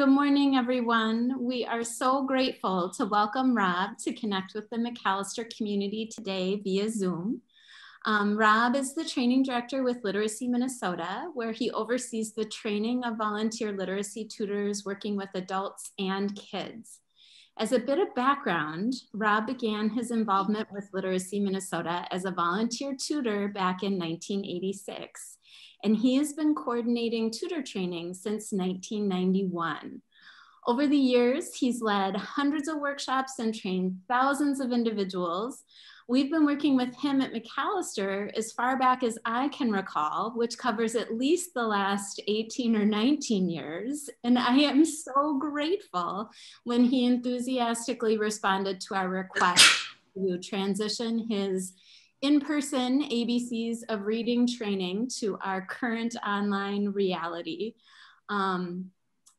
Good morning, everyone. We are so grateful to welcome Rob to connect with the McAllister community today via Zoom. Um, Rob is the training director with Literacy Minnesota, where he oversees the training of volunteer literacy tutors working with adults and kids. As a bit of background, Rob began his involvement with Literacy Minnesota as a volunteer tutor back in 1986, and he has been coordinating tutor training since 1991. Over the years, he's led hundreds of workshops and trained thousands of individuals, We've been working with him at McAllister as far back as I can recall, which covers at least the last 18 or 19 years. And I am so grateful when he enthusiastically responded to our request to transition his in-person ABCs of reading training to our current online reality. Um,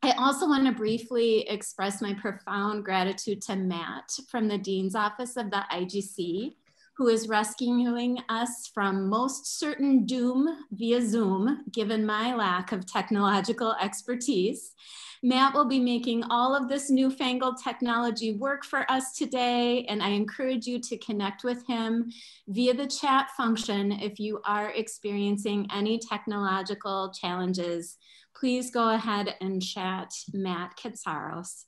I also want to briefly express my profound gratitude to Matt from the Dean's Office of the IGC who is rescuing us from most certain doom via Zoom, given my lack of technological expertise. Matt will be making all of this newfangled technology work for us today, and I encourage you to connect with him via the chat function if you are experiencing any technological challenges. Please go ahead and chat Matt Katsaros.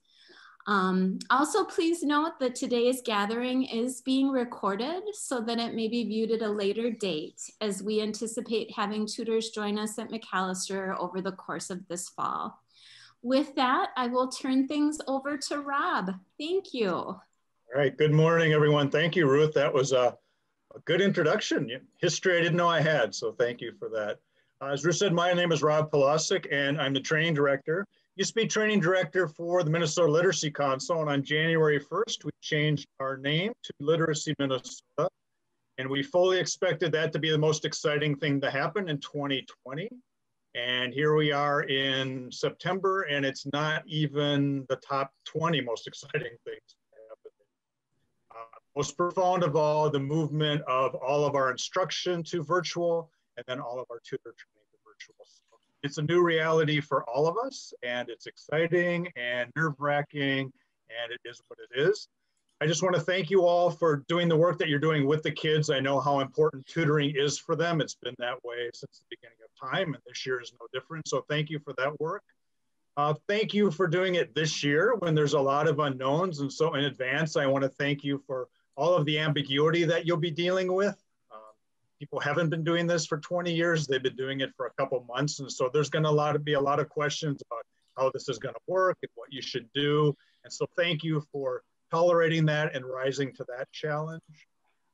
Um, also, please note that today's gathering is being recorded so that it may be viewed at a later date as we anticipate having tutors join us at McAllister over the course of this fall. With that, I will turn things over to Rob. Thank you. All right, good morning, everyone. Thank you, Ruth. That was a, a good introduction. History I didn't know I had, so thank you for that. Uh, as Ruth said, my name is Rob Podlasek, and I'm the training director used to be training director for the Minnesota Literacy Council. And on January 1st, we changed our name to Literacy Minnesota. And we fully expected that to be the most exciting thing to happen in 2020. And here we are in September, and it's not even the top 20 most exciting things uh, most profound of all, the movement of all of our instruction to virtual, and then all of our tutor training to virtual it's a new reality for all of us, and it's exciting and nerve wracking, and it is what it is. I just want to thank you all for doing the work that you're doing with the kids. I know how important tutoring is for them. It's been that way since the beginning of time, and this year is no different. So thank you for that work. Uh, thank you for doing it this year when there's a lot of unknowns. And so in advance, I want to thank you for all of the ambiguity that you'll be dealing with people haven't been doing this for 20 years. They've been doing it for a couple months. And so there's going to be a lot of questions about how this is going to work and what you should do. And so thank you for tolerating that and rising to that challenge.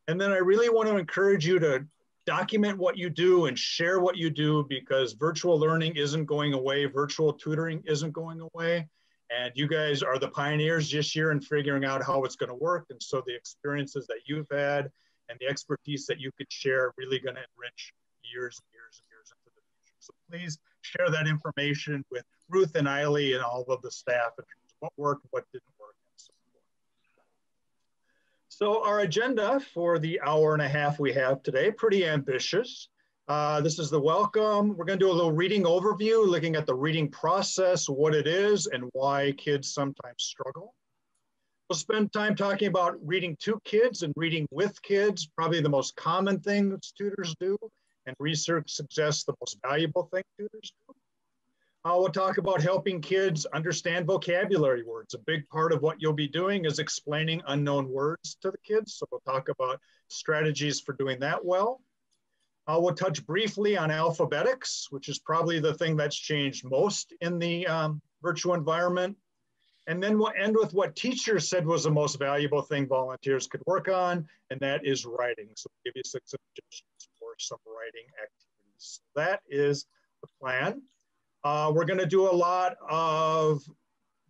And then I really want to encourage you to document what you do and share what you do because virtual learning isn't going away. Virtual tutoring isn't going away. And you guys are the pioneers this year in figuring out how it's going to work. And so the experiences that you've had and the expertise that you could share really going to enrich years and years and years into the future. So please share that information with Ruth and Eiley and all of the staff in terms of what worked, what didn't work, and so forth. So our agenda for the hour and a half we have today, pretty ambitious. Uh, this is the welcome. We're going to do a little reading overview, looking at the reading process, what it is, and why kids sometimes struggle. We'll spend time talking about reading to kids and reading with kids, probably the most common thing that tutors do, and research suggests the most valuable thing tutors do. Uh, we'll talk about helping kids understand vocabulary words. A big part of what you'll be doing is explaining unknown words to the kids. So we'll talk about strategies for doing that well. Uh, we'll touch briefly on alphabetics, which is probably the thing that's changed most in the um, virtual environment. And then we'll end with what teachers said was the most valuable thing volunteers could work on, and that is writing. So we'll give you six suggestions for some writing activities. So That is the plan. Uh, we're gonna do a lot of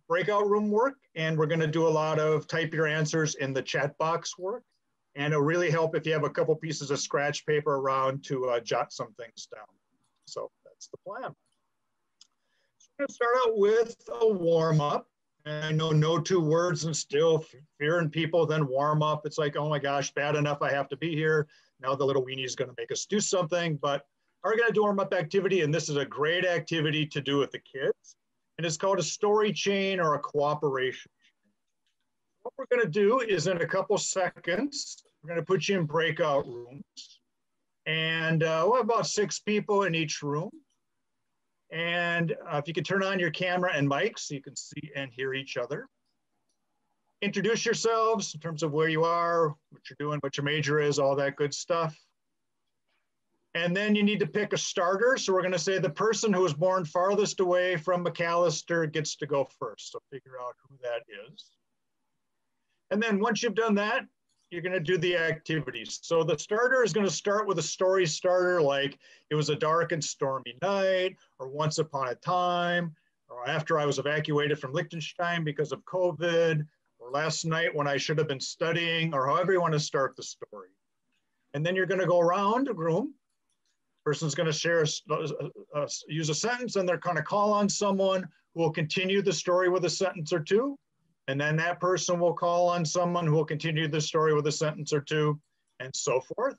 breakout room work, and we're gonna do a lot of type your answers in the chat box work. And it'll really help if you have a couple pieces of scratch paper around to uh, jot some things down. So that's the plan. So I'm gonna start out with a warm up. I know no two words and still fearing people, then warm up. It's like, oh my gosh, bad enough I have to be here. Now the little weenie is going to make us do something, but are going to do a warm up activity. And this is a great activity to do with the kids. and it's called a story chain or a cooperation. What we're gonna do is in a couple seconds, we're gonna put you in breakout rooms. And uh, we'll have about six people in each room. And uh, if you could turn on your camera and mics so you can see and hear each other. Introduce yourselves in terms of where you are, what you're doing, what your major is, all that good stuff. And then you need to pick a starter. So we're going to say the person who was born farthest away from McAllister gets to go first. So figure out who that is. And then once you've done that, you're going to do the activities. So the starter is going to start with a story starter like it was a dark and stormy night, or once upon a time, or after I was evacuated from Liechtenstein because of COVID, or last night when I should have been studying, or however you want to start the story. And then you're going to go around the room. Person's going to share, use a sentence, and they're going to call on someone who will continue the story with a sentence or two and then that person will call on someone who will continue the story with a sentence or two and so forth.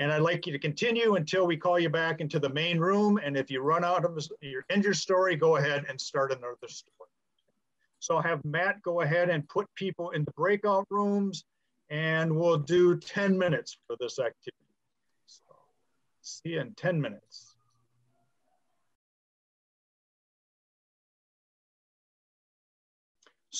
And I'd like you to continue until we call you back into the main room. And if you run out of your end your story, go ahead and start another story. So I'll have Matt go ahead and put people in the breakout rooms and we'll do 10 minutes for this activity. So see you in 10 minutes.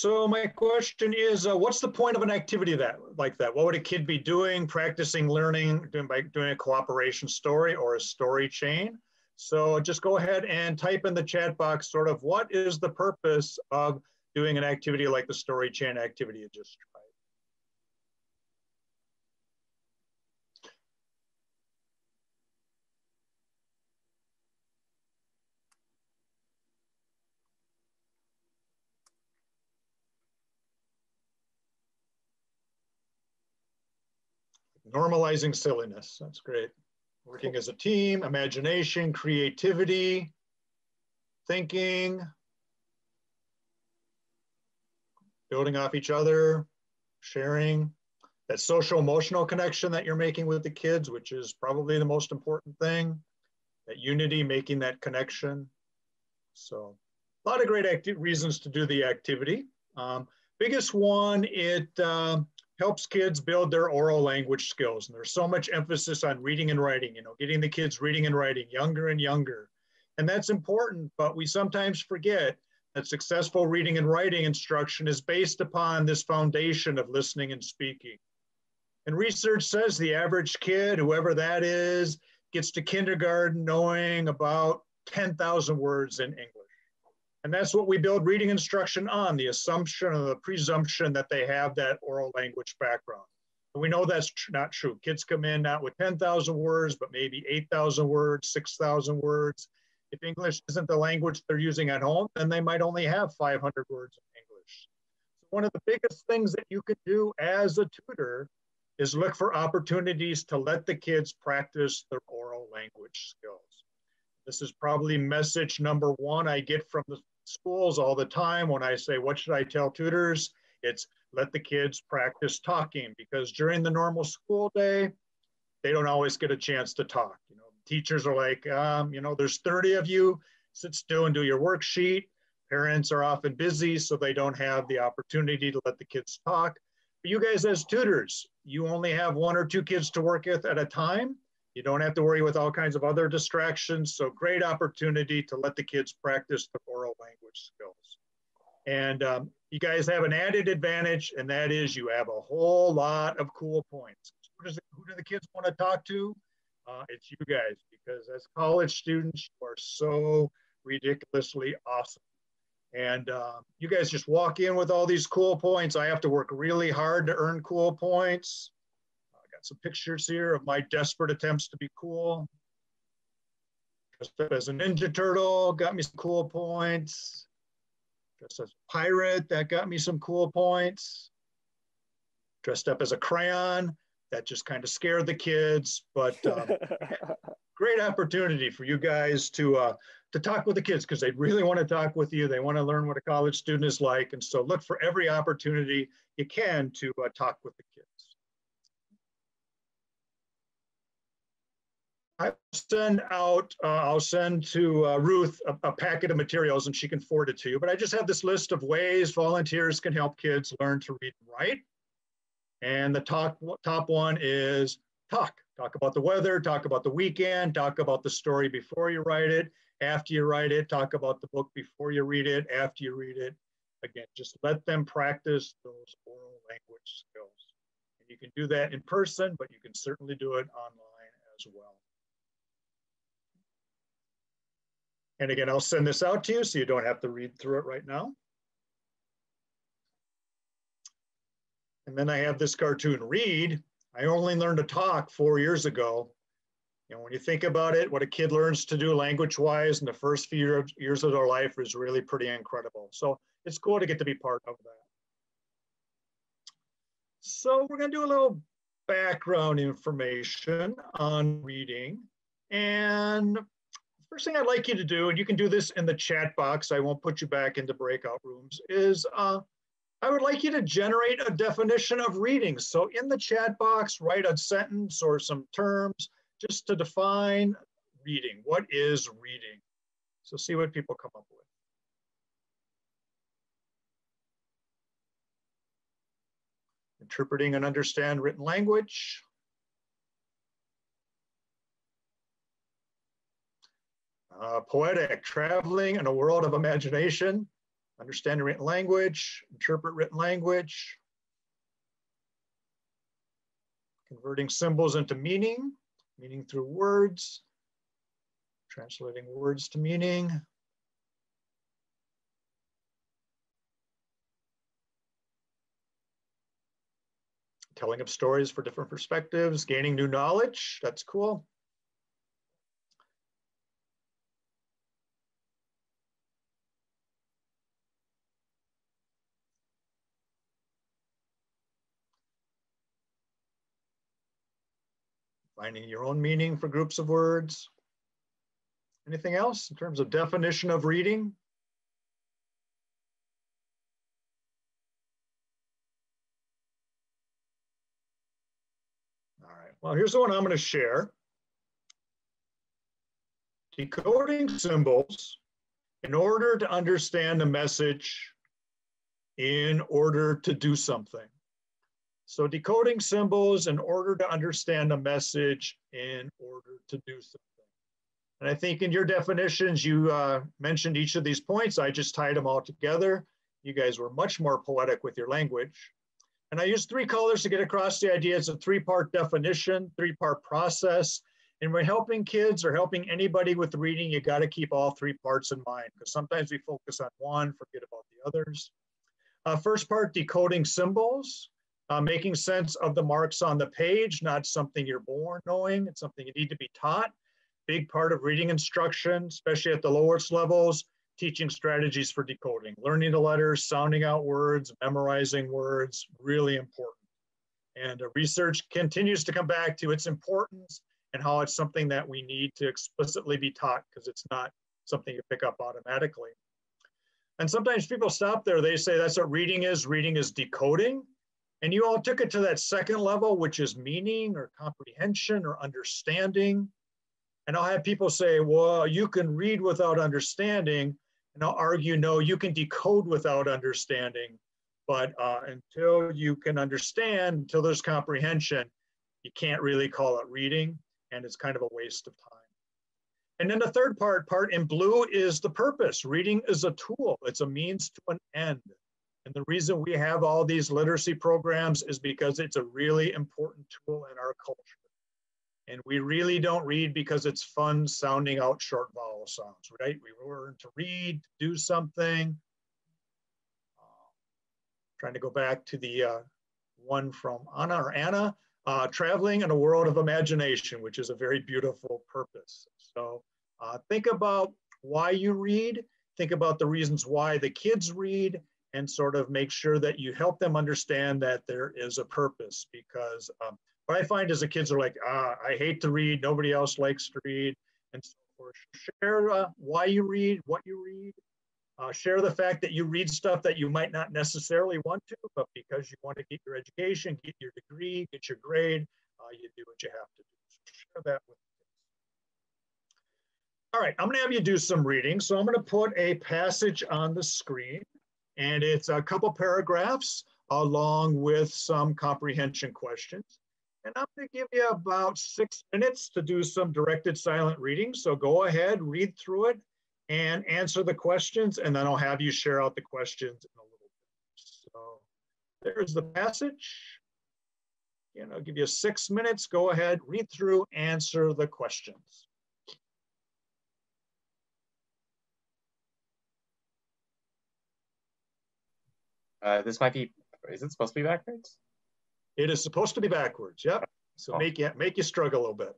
So my question is, uh, what's the point of an activity that like that? What would a kid be doing, practicing learning, doing by doing a cooperation story or a story chain? So just go ahead and type in the chat box sort of what is the purpose of doing an activity like the story chain activity you just tried. Normalizing silliness, that's great. Working as a team, imagination, creativity, thinking, building off each other, sharing, that social emotional connection that you're making with the kids, which is probably the most important thing, that unity, making that connection. So a lot of great reasons to do the activity. Um, biggest one, it uh, helps kids build their oral language skills. And there's so much emphasis on reading and writing, you know, getting the kids reading and writing younger and younger. And that's important, but we sometimes forget that successful reading and writing instruction is based upon this foundation of listening and speaking. And research says the average kid, whoever that is, gets to kindergarten knowing about 10,000 words in English. And that's what we build reading instruction on, the assumption or the presumption that they have that oral language background. And we know that's tr not true. Kids come in not with 10,000 words, but maybe 8,000 words, 6,000 words. If English isn't the language they're using at home, then they might only have 500 words in English. So one of the biggest things that you can do as a tutor is look for opportunities to let the kids practice their oral language skills. This is probably message number one I get from the schools all the time when I say, what should I tell tutors? It's let the kids practice talking because during the normal school day, they don't always get a chance to talk. You know, teachers are like, um, you know, there's 30 of you, sit still and do your worksheet. Parents are often busy, so they don't have the opportunity to let the kids talk. But you guys as tutors, you only have one or two kids to work with at a time. You don't have to worry with all kinds of other distractions. So great opportunity to let the kids practice the oral language skills. And um, you guys have an added advantage, and that is you have a whole lot of cool points. Who, does, who do the kids want to talk to? Uh, it's you guys, because as college students, you are so ridiculously awesome. And uh, you guys just walk in with all these cool points. I have to work really hard to earn cool points. Got some pictures here of my desperate attempts to be cool. Dressed up as a Ninja Turtle, got me some cool points. Dressed as a pirate, that got me some cool points. Dressed up as a crayon, that just kind of scared the kids, but um, great opportunity for you guys to uh, to talk with the kids because they really want to talk with you. They want to learn what a college student is like, and so look for every opportunity you can to uh, talk with the kids. I send out, uh, I'll send to uh, Ruth a, a, packet of materials and she can forward it to you. But I just have this list of ways volunteers can help kids learn to read and write. And the top, top one is talk. Talk about the weather, talk about the weekend, talk about the story before you write it, after you write it, talk about the book before you read it, after you read it. Again, just let them practice those oral language skills. And you can do that in person, but you can certainly do it online as well. And again, I'll send this out to you so you don't have to read through it right now. And then I have this cartoon, Read. I only learned to talk four years ago. Know, when you think about it, what a kid learns to do language-wise in the first few years of their life is really pretty incredible. So it's cool to get to be part of that. So we're gonna do a little background information on reading. And first thing I'd like you to do, and you can do this in the chat box, I won't put you back into breakout rooms, is uh, I would like you to generate a definition of reading. So in the chat box, write a sentence or some terms just to define reading. What is reading? So see what people come up with. Interpreting and understand written language. Uh, poetic, traveling in a world of imagination, understanding written language, interpret written language, converting symbols into meaning, meaning through words, translating words to meaning. Telling of stories for different perspectives, gaining new knowledge, that's cool. Your own meaning for groups of words. Anything else in terms of definition of reading? All right, well, here's the one I'm going to share. Decoding symbols in order to understand a message in order to do something. So decoding symbols in order to understand a message in order to do something. And I think in your definitions, you uh, mentioned each of these points. I just tied them all together. You guys were much more poetic with your language. And I used three colors to get across the idea. It's a three-part definition, three-part process. And when helping kids or helping anybody with reading, you got to keep all three parts in mind because sometimes we focus on one, forget about the others. Uh, first part, decoding symbols uh, making sense of the marks on the page, not something you're born knowing. It's something you need to be taught. Big part of reading instruction, especially at the lowest levels, teaching strategies for decoding, learning the letters, sounding out words, memorizing words, really important. And uh, research continues to come back to its importance and how it's something that we need to explicitly be taught because it's not something you pick up automatically. And sometimes people stop there. They say that's what reading is. Reading is decoding. And you all took it to that second level, which is meaning or comprehension or understanding. And I'll have people say, well, you can read without understanding. And I'll argue, no, you can decode without understanding. But uh, until you can understand, until there's comprehension, you can't really call it reading. And it's kind of a waste of time. And then the third part, part in blue, is the purpose. Reading is a tool, it's a means to an end. And the reason we have all these literacy programs is because it's a really important tool in our culture. And we really don't read because it's fun sounding out short vowel sounds, right? We learn to read, do something. Uh, trying to go back to the uh, one from Anna or Anna, uh, traveling in a world of imagination, which is a very beautiful purpose. So uh, think about why you read, think about the reasons why the kids read, and sort of make sure that you help them understand that there is a purpose because um, what I find is the kids are like, ah, I hate to read, nobody else likes to read, and so forth. Share uh, why you read, what you read. Uh, share the fact that you read stuff that you might not necessarily want to, but because you want to get your education, get your degree, get your grade, uh, you do what you have to do. So share that with kids. All right, I'm gonna have you do some reading. So I'm gonna put a passage on the screen and it's a couple paragraphs along with some comprehension questions. And I'm gonna give you about six minutes to do some directed silent reading. So go ahead, read through it and answer the questions, and then I'll have you share out the questions in a little bit. So there's the passage. And I'll give you six minutes. Go ahead, read through, answer the questions. Uh, this might be, is it supposed to be backwards? It is supposed to be backwards, yep. So oh. make you, make you struggle a little bit.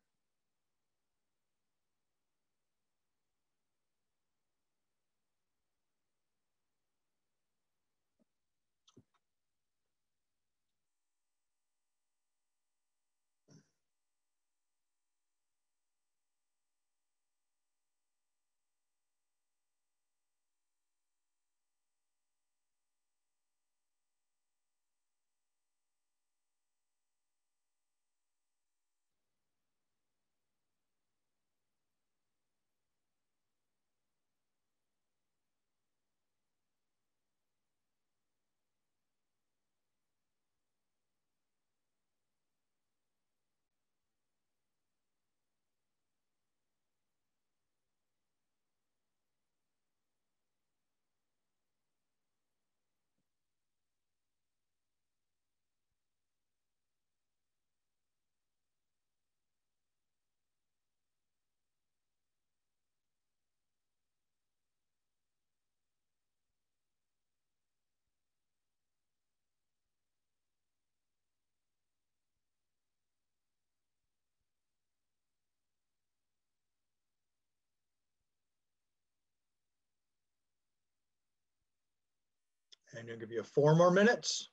And I'll give you four more minutes.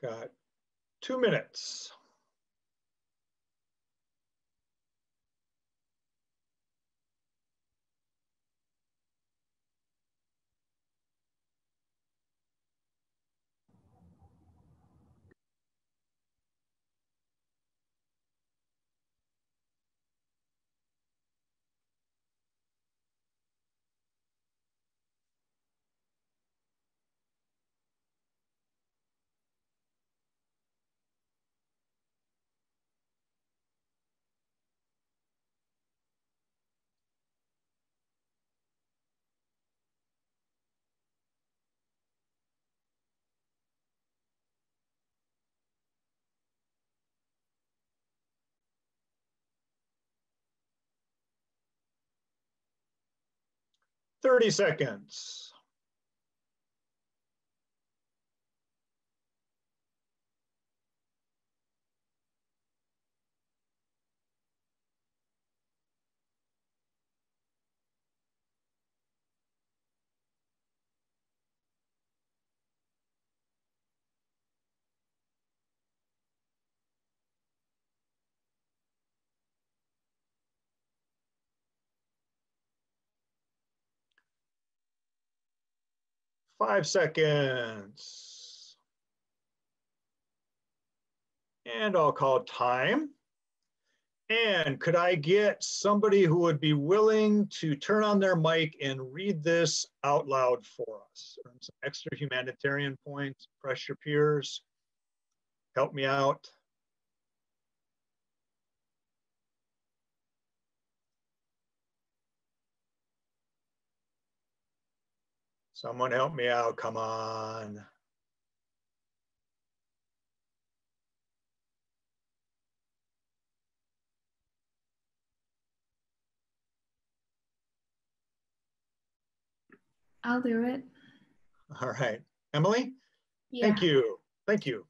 Got two minutes. Thirty seconds. Five seconds. And I'll call time. And could I get somebody who would be willing to turn on their mic and read this out loud for us? Earn some extra humanitarian points, press your peers, help me out. Someone help me out, come on. I'll do it. All right. Emily? Yeah. Thank you. Thank you.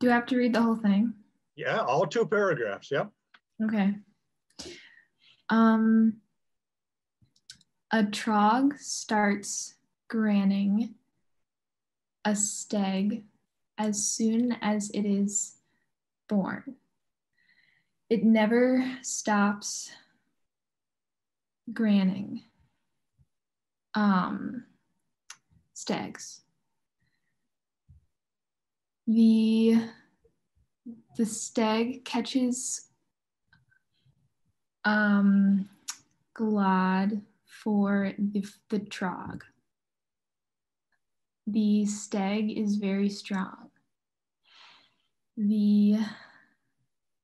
Do I have to read the whole thing? Yeah, all two paragraphs. Yep. Okay. Um, a trog starts granning a steg as soon as it is born. It never stops granting um, stags. The the stag catches um, glad for the, the trog. The stag is very strong. The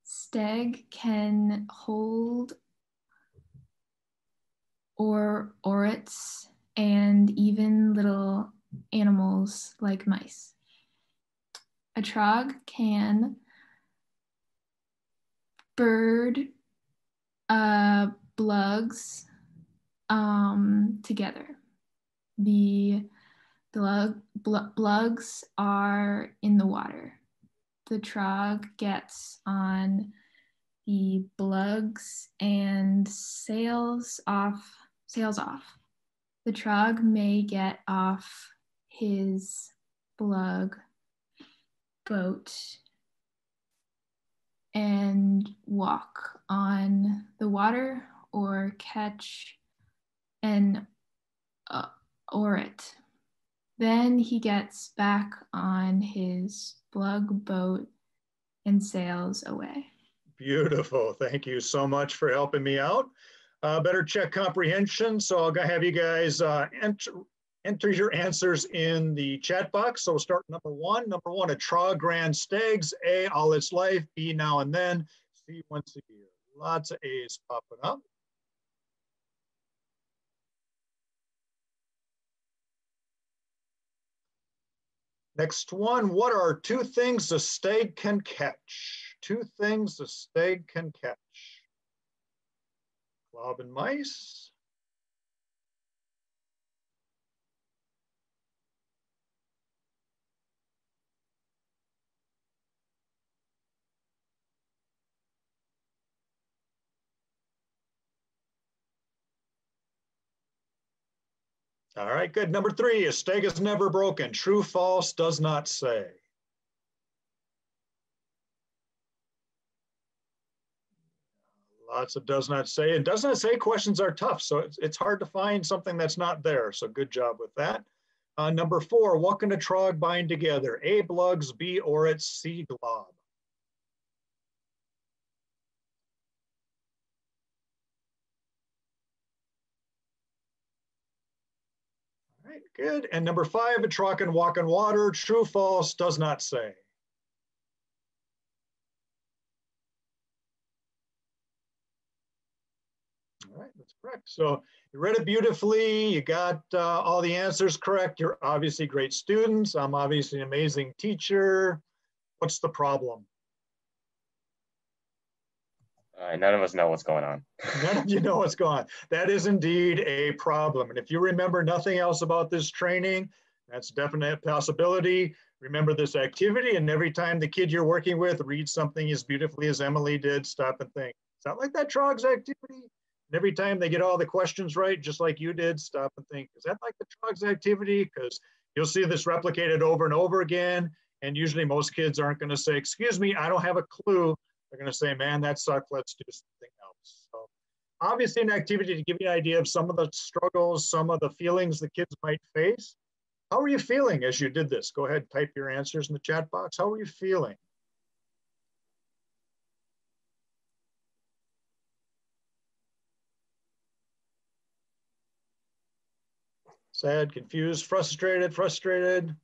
stag can hold or orits and even little animals like mice. A trog can bird uh, blugs um, together. The blug, bl- blugs are in the water. The trog gets on the blugs and sails off. Sails off. The trog may get off his blug boat and walk on the water or catch an uh, orit. Then he gets back on his blug boat and sails away. Beautiful. Thank you so much for helping me out. Uh, better check comprehension. So I'll have you guys uh, enter, enter your answers in the chat box. So we'll start number one. Number one, a trog grand stags. A, all its life. B, now and then. C, once a year. Lots of A's popping up. Next one, what are two things a stag can catch? Two things a stag can catch. Clob and mice. All right, good. Number three, a stake is never broken. True, false, does not say. Lots of does not say. And does not say questions are tough, so it's, it's hard to find something that's not there. So good job with that. Uh, number four, what can a trog bind together? A, blugs, B, orits, C, glob. Good. And number five, a trog and walk on water. True, false, does not say. All right, that's correct. So you read it beautifully. You got uh, all the answers correct. You're obviously great students. I'm obviously an amazing teacher. What's the problem? None of us know what's going on. None of you know what's going on. That is indeed a problem. And if you remember nothing else about this training, that's definitely a possibility. Remember this activity, and every time the kid you're working with reads something as beautifully as Emily did, stop and think. Is that like that trog's activity? And every time they get all the questions right, just like you did, stop and think, is that like the trog's activity? Because you'll see this replicated over and over again. And usually most kids aren't gonna say, excuse me, I don't have a clue. They're gonna say, man, that sucked, let's do something else. So obviously an activity to give you an idea of some of the struggles, some of the feelings the kids might face. How are you feeling as you did this? Go ahead, type your answers in the chat box. How are you feeling? Sad, confused, frustrated, frustrated.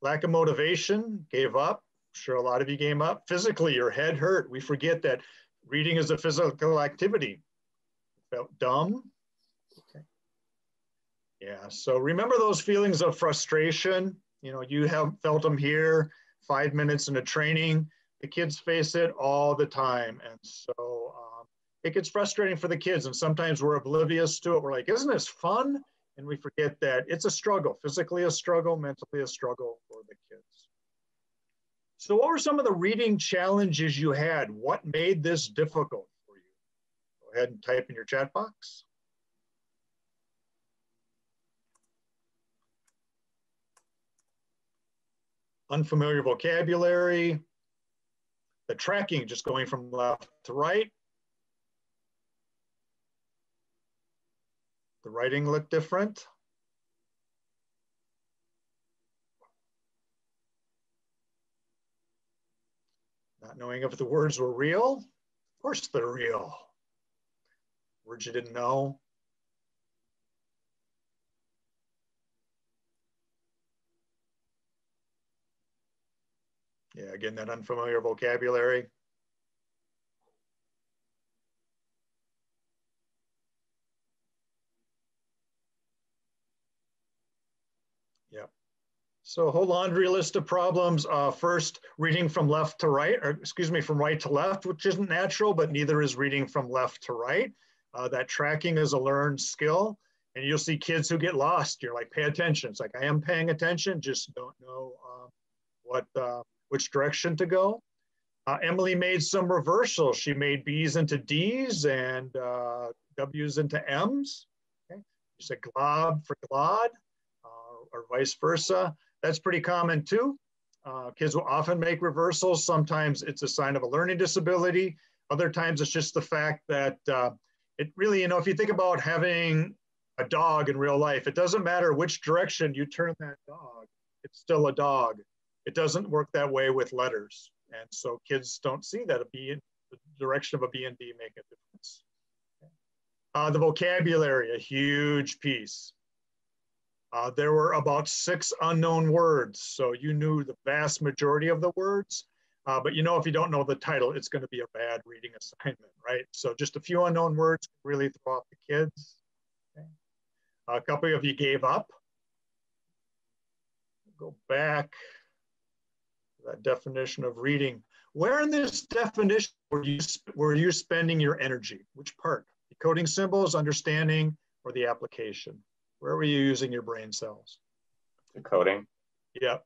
Lack of motivation, gave up. I'm sure a lot of you gave up. Physically, your head hurt. We forget that reading is a physical activity. Felt dumb. Okay. Yeah, so remember those feelings of frustration. You know, you have felt them here, five minutes in a training. The kids face it all the time. And so um, it gets frustrating for the kids. And sometimes we're oblivious to it. We're like, isn't this fun? And we forget that it's a struggle, physically a struggle, mentally a struggle for the kids. So what were some of the reading challenges you had? What made this difficult for you? Go ahead and type in your chat box. Unfamiliar vocabulary, the tracking just going from left to right, The writing looked different. Not knowing if the words were real. Of course they're real. Words you didn't know. Yeah, again, that unfamiliar vocabulary. So a whole laundry list of problems. Uh, first, reading from left to right, or excuse me, from right to left, which isn't natural, but neither is reading from left to right. Uh, that tracking is a learned skill. And you'll see kids who get lost. You're like, pay attention. It's like, I am paying attention, just don't know uh, what, uh, which direction to go. Uh, Emily made some reversals. She made B's into D's and uh, W's into M's. Okay. She said glob for glod or vice versa. That's pretty common too. Uh, kids will often make reversals. Sometimes it's a sign of a learning disability. Other times it's just the fact that uh, it really, you know, if you think about having a dog in real life, it doesn't matter which direction you turn that dog, it's still a dog. It doesn't work that way with letters. And so kids don't see that a B in the direction of a B and D make a difference. Uh, the vocabulary, a huge piece. Uh, there were about six unknown words, so you knew the vast majority of the words. Uh, but you know, if you don't know the title, it's going to be a bad reading assignment, right? So just a few unknown words really throw off the kids. Okay. A couple of you gave up. Go back that definition of reading. Where in this definition were you, were you spending your energy? Which part? Decoding symbols, understanding, or the application? Where were you using your brain cells? Decoding. Yep.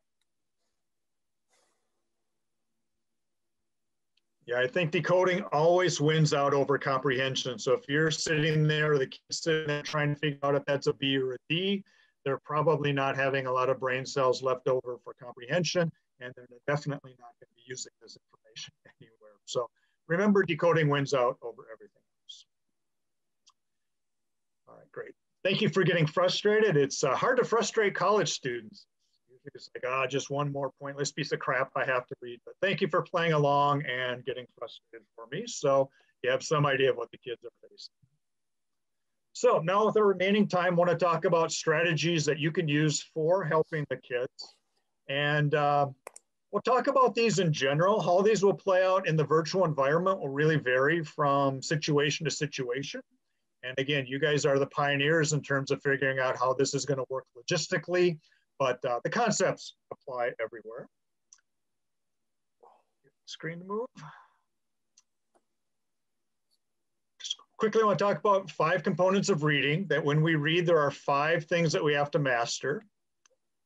Yeah, I think decoding always wins out over comprehension. So if you're sitting there, the kid's sitting there trying to figure out if that's a B or a D, they're probably not having a lot of brain cells left over for comprehension, and they're definitely not going to be using this information anywhere. So remember, decoding wins out over everything else. All right, great thank you for getting frustrated. It's uh, hard to frustrate college students. It's like, ah, just one more pointless piece of crap I have to read. But thank you for playing along and getting frustrated for me. So you have some idea of what the kids are facing. So now with the remaining time, I want to talk about strategies that you can use for helping the kids. And uh, we'll talk about these in general. How these will play out in the virtual environment will really vary from situation to situation. And again, you guys are the pioneers in terms of figuring out how this is going to work logistically, but uh, the concepts apply everywhere. Screen to move. Just quickly, I want to talk about five components of reading that when we read, there are five things that we have to master.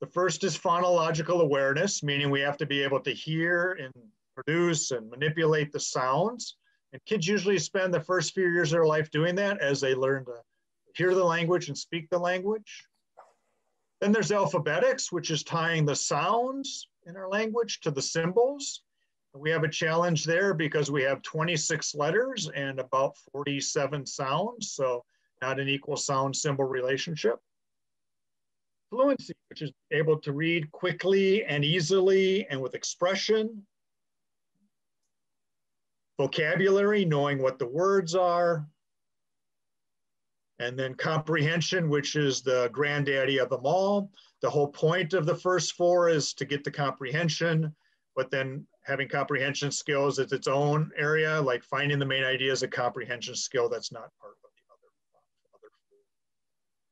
The first is phonological awareness, meaning we have to be able to hear and produce and manipulate the sounds. And kids usually spend the first few years of their life doing that as they learn to hear the language and speak the language. Then there's alphabetics, which is tying the sounds in our language to the symbols. We have a challenge there because we have 26 letters and about 47 sounds, so not an equal sound symbol relationship. Fluency, which is able to read quickly and easily and with expression. Vocabulary, knowing what the words are. And then comprehension, which is the granddaddy of them all. The whole point of the first four is to get the comprehension, but then having comprehension skills is its own area, like finding the main idea is a comprehension skill that's not part of the other, other four.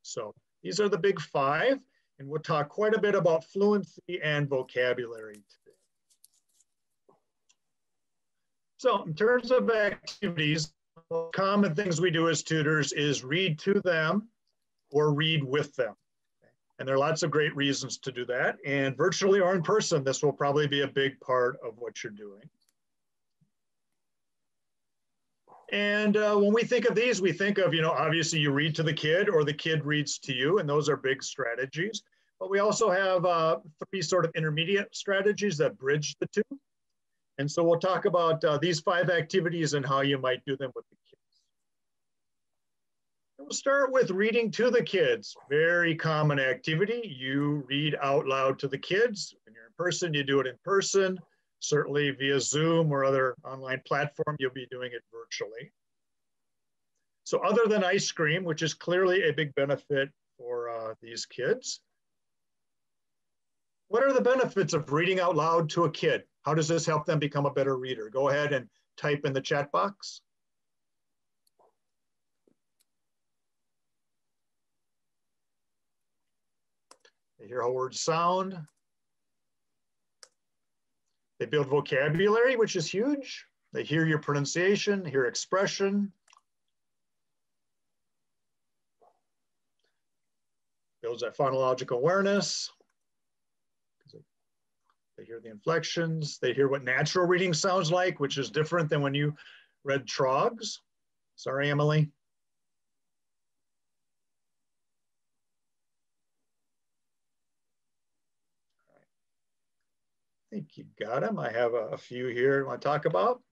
So these are the big five. And we'll talk quite a bit about fluency and vocabulary today. So in terms of activities, common things we do as tutors is read to them or read with them. And there are lots of great reasons to do that. And virtually or in person, this will probably be a big part of what you're doing. And uh, when we think of these, we think of, you know, obviously you read to the kid or the kid reads to you, and those are big strategies. But we also have uh, three sort of intermediate strategies that bridge the two. And so we'll talk about uh, these five activities and how you might do them with the kids. And we'll start with reading to the kids. Very common activity. You read out loud to the kids. When you're in person, you do it in person certainly via Zoom or other online platform, you'll be doing it virtually. So other than ice cream, which is clearly a big benefit for uh, these kids, what are the benefits of reading out loud to a kid? How does this help them become a better reader? Go ahead and type in the chat box. They hear how words sound. They build vocabulary, which is huge. They hear your pronunciation, hear expression. Builds that phonological awareness. They hear the inflections. They hear what natural reading sounds like, which is different than when you read trogs. Sorry, Emily. I think you got them. I have a, few here I want to talk about.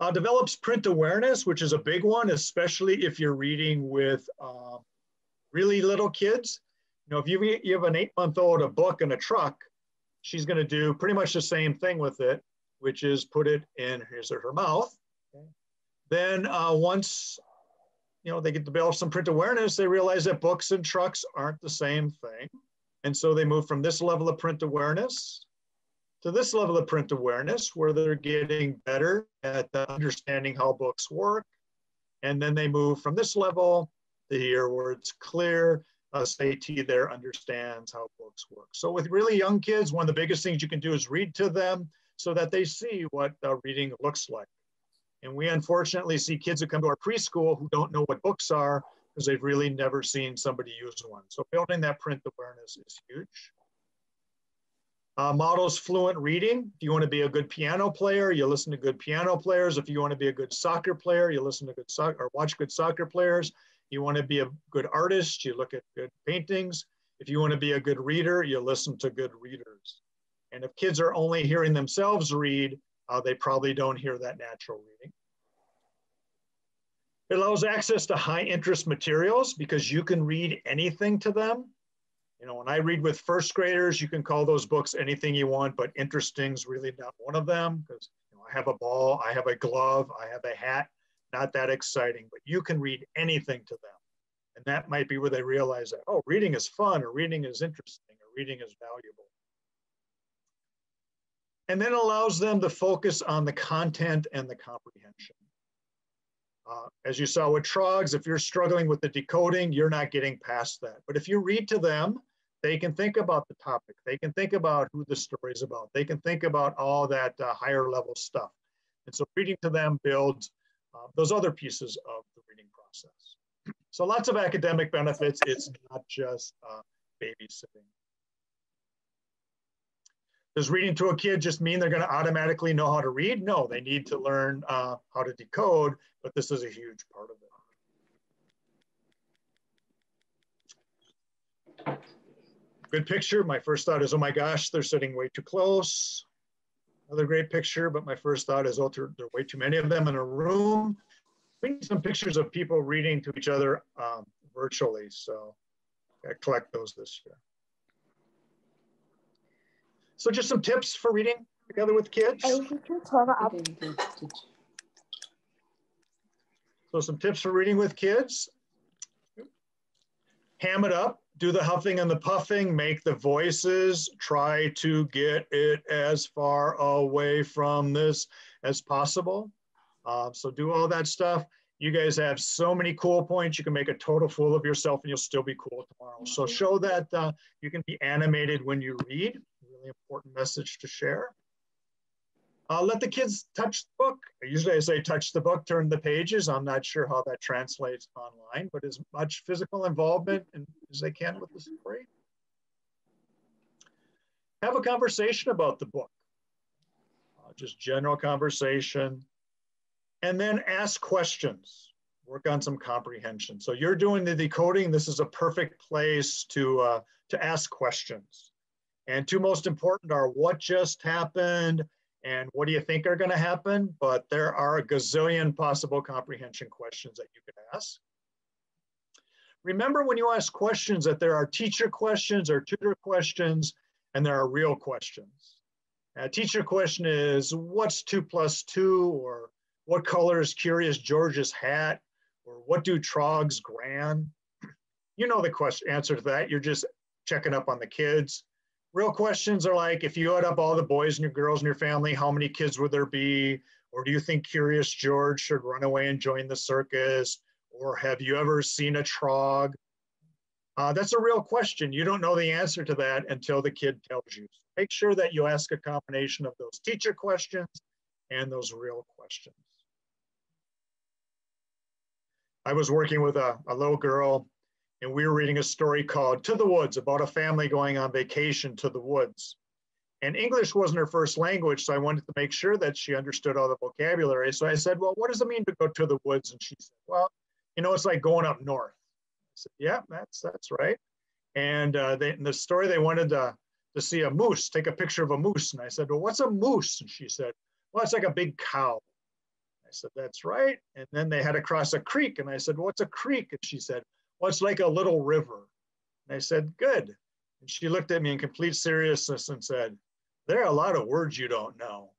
Uh, develops print awareness, which is a big one, especially if you're reading with uh, really little kids. You know, if you, you have an eight month old, a book and a truck, she's going to do pretty much the same thing with it, which is put it in here's her mouth. Okay. Then uh, once you know they get to develop some print awareness, they realize that books and trucks aren't the same thing, and so they move from this level of print awareness to this level of print awareness where they're getting better at understanding how books work. And then they move from this level to here where it's clear uh, there understands how books work. So with really young kids, one of the biggest things you can do is read to them so that they see what uh, reading looks like. And we unfortunately see kids who come to our preschool who don't know what books are because they've really never seen somebody use one. So building that print awareness is huge. Uh, models fluent reading. If you want to be a good piano player, you listen to good piano players. If you want to be a good soccer player, you listen to good soccer or watch good soccer players. You want to be a good artist, you look at good paintings. If you want to be a good reader, you listen to good readers. And if kids are only hearing themselves read, uh, they probably don't hear that natural reading. It allows access to high interest materials because you can read anything to them. You know, when I read with first graders, you can call those books anything you want, but interesting's really not one of them because you know, I have a ball, I have a glove, I have a hat, not that exciting, but you can read anything to them. And that might be where they realize that, oh, reading is fun or reading is interesting or reading is valuable. And then allows them to focus on the content and the comprehension. Uh, as you saw with Trogs, if you're struggling with the decoding, you're not getting past that. But if you read to them, they can think about the topic. They can think about who the story is about. They can think about all that uh, higher level stuff. And so reading to them builds uh, those other pieces of the reading process. So lots of academic benefits. It's not just uh, babysitting. Does reading to a kid just mean they're going to automatically know how to read? No, they need to learn uh, how to decode, but this is a huge part of it. Good picture. My first thought is, oh my gosh, they're sitting way too close. Another great picture, but my first thought is, oh, there, there are way too many of them in a room. We need some pictures of people reading to each other um, virtually. So I collect those this year. So just some tips for reading together with kids. So some tips for reading with kids. Ham it up do the huffing and the puffing, make the voices, try to get it as far away from this as possible. Uh, so do all that stuff. You guys have so many cool points. You can make a total fool of yourself and you'll still be cool tomorrow. So show that uh, you can be animated when you read. Really important message to share. Uh, let the kids touch the book. Usually I say touch the book, turn the pages. I'm not sure how that translates online, but as much physical involvement as they can with the story. Have a conversation about the book, uh, just general conversation. And then ask questions, work on some comprehension. So you're doing the decoding. This is a perfect place to, uh, to ask questions. And two most important are what just happened and what do you think are going to happen? But there are a gazillion possible comprehension questions that you could ask. Remember when you ask questions that there are teacher questions or tutor questions, and there are real questions. A teacher question is, what's two plus two? Or what color is Curious George's hat? Or what do trogs gran? You know the question answer to that. You're just checking up on the kids real questions are like if you add up all the boys and your girls in your family, how many kids would there be? Or do you think Curious George should run away and join the circus? Or have you ever seen a trog? Uh, that's a real question. You don't know the answer to that until the kid tells you. So make sure that you ask a combination of those teacher questions and those real questions. I was working with a, a little girl and we were reading a story called To the Woods about a family going on vacation to the woods. And English wasn't her first language, so I wanted to make sure that she understood all the vocabulary. So I said, Well, what does it mean to go to the woods? And she said, Well, you know, it's like going up north. I said, Yeah, that's that's right. And uh, they, in the story, they wanted to, to see a moose, take a picture of a moose. And I said, Well, what's a moose? And she said, Well, it's like a big cow. I said, That's right. And then they had to cross a creek. And I said, well, What's a creek? And she said, well, it's like a little river. And I said, good. And she looked at me in complete seriousness and said, there are a lot of words you don't know.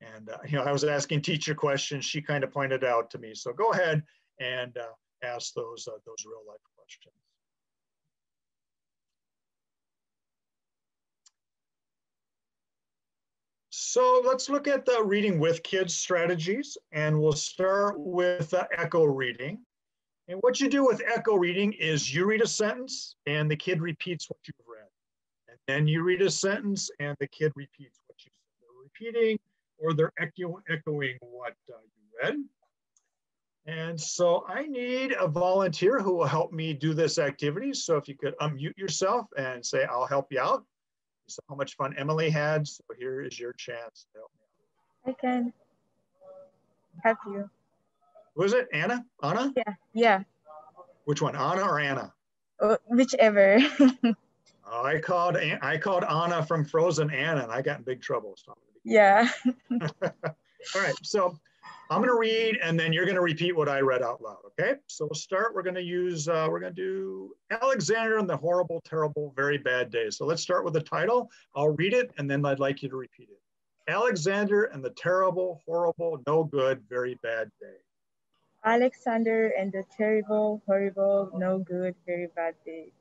And, uh, you know, I was asking teacher questions. She kind of pointed out to me. So go ahead and uh, ask those, uh, those real life questions. So let's look at the reading with kids strategies and we'll start with echo reading. And what you do with echo reading is you read a sentence and the kid repeats what you've read. And then you read a sentence and the kid repeats what you said. They're repeating or they're echo echoing what uh, you read. And so I need a volunteer who will help me do this activity. So if you could unmute yourself and say, I'll help you out. You saw how much fun Emily had. So here is your chance to help me out. I can help you was it Anna? Anna? Yeah, yeah. Which one, Anna or Anna? Uh, whichever. oh, I called I called Anna from Frozen Anna, and I got in big trouble. So yeah. All right, so I'm going to read, and then you're going to repeat what I read out loud. Okay. So we'll start. We're going to use. Uh, we're going to do Alexander and the horrible, terrible, very bad day. So let's start with the title. I'll read it, and then I'd like you to repeat it. Alexander and the terrible, horrible, no good, very bad day. Alexander and the terrible, horrible, no good, very bad day.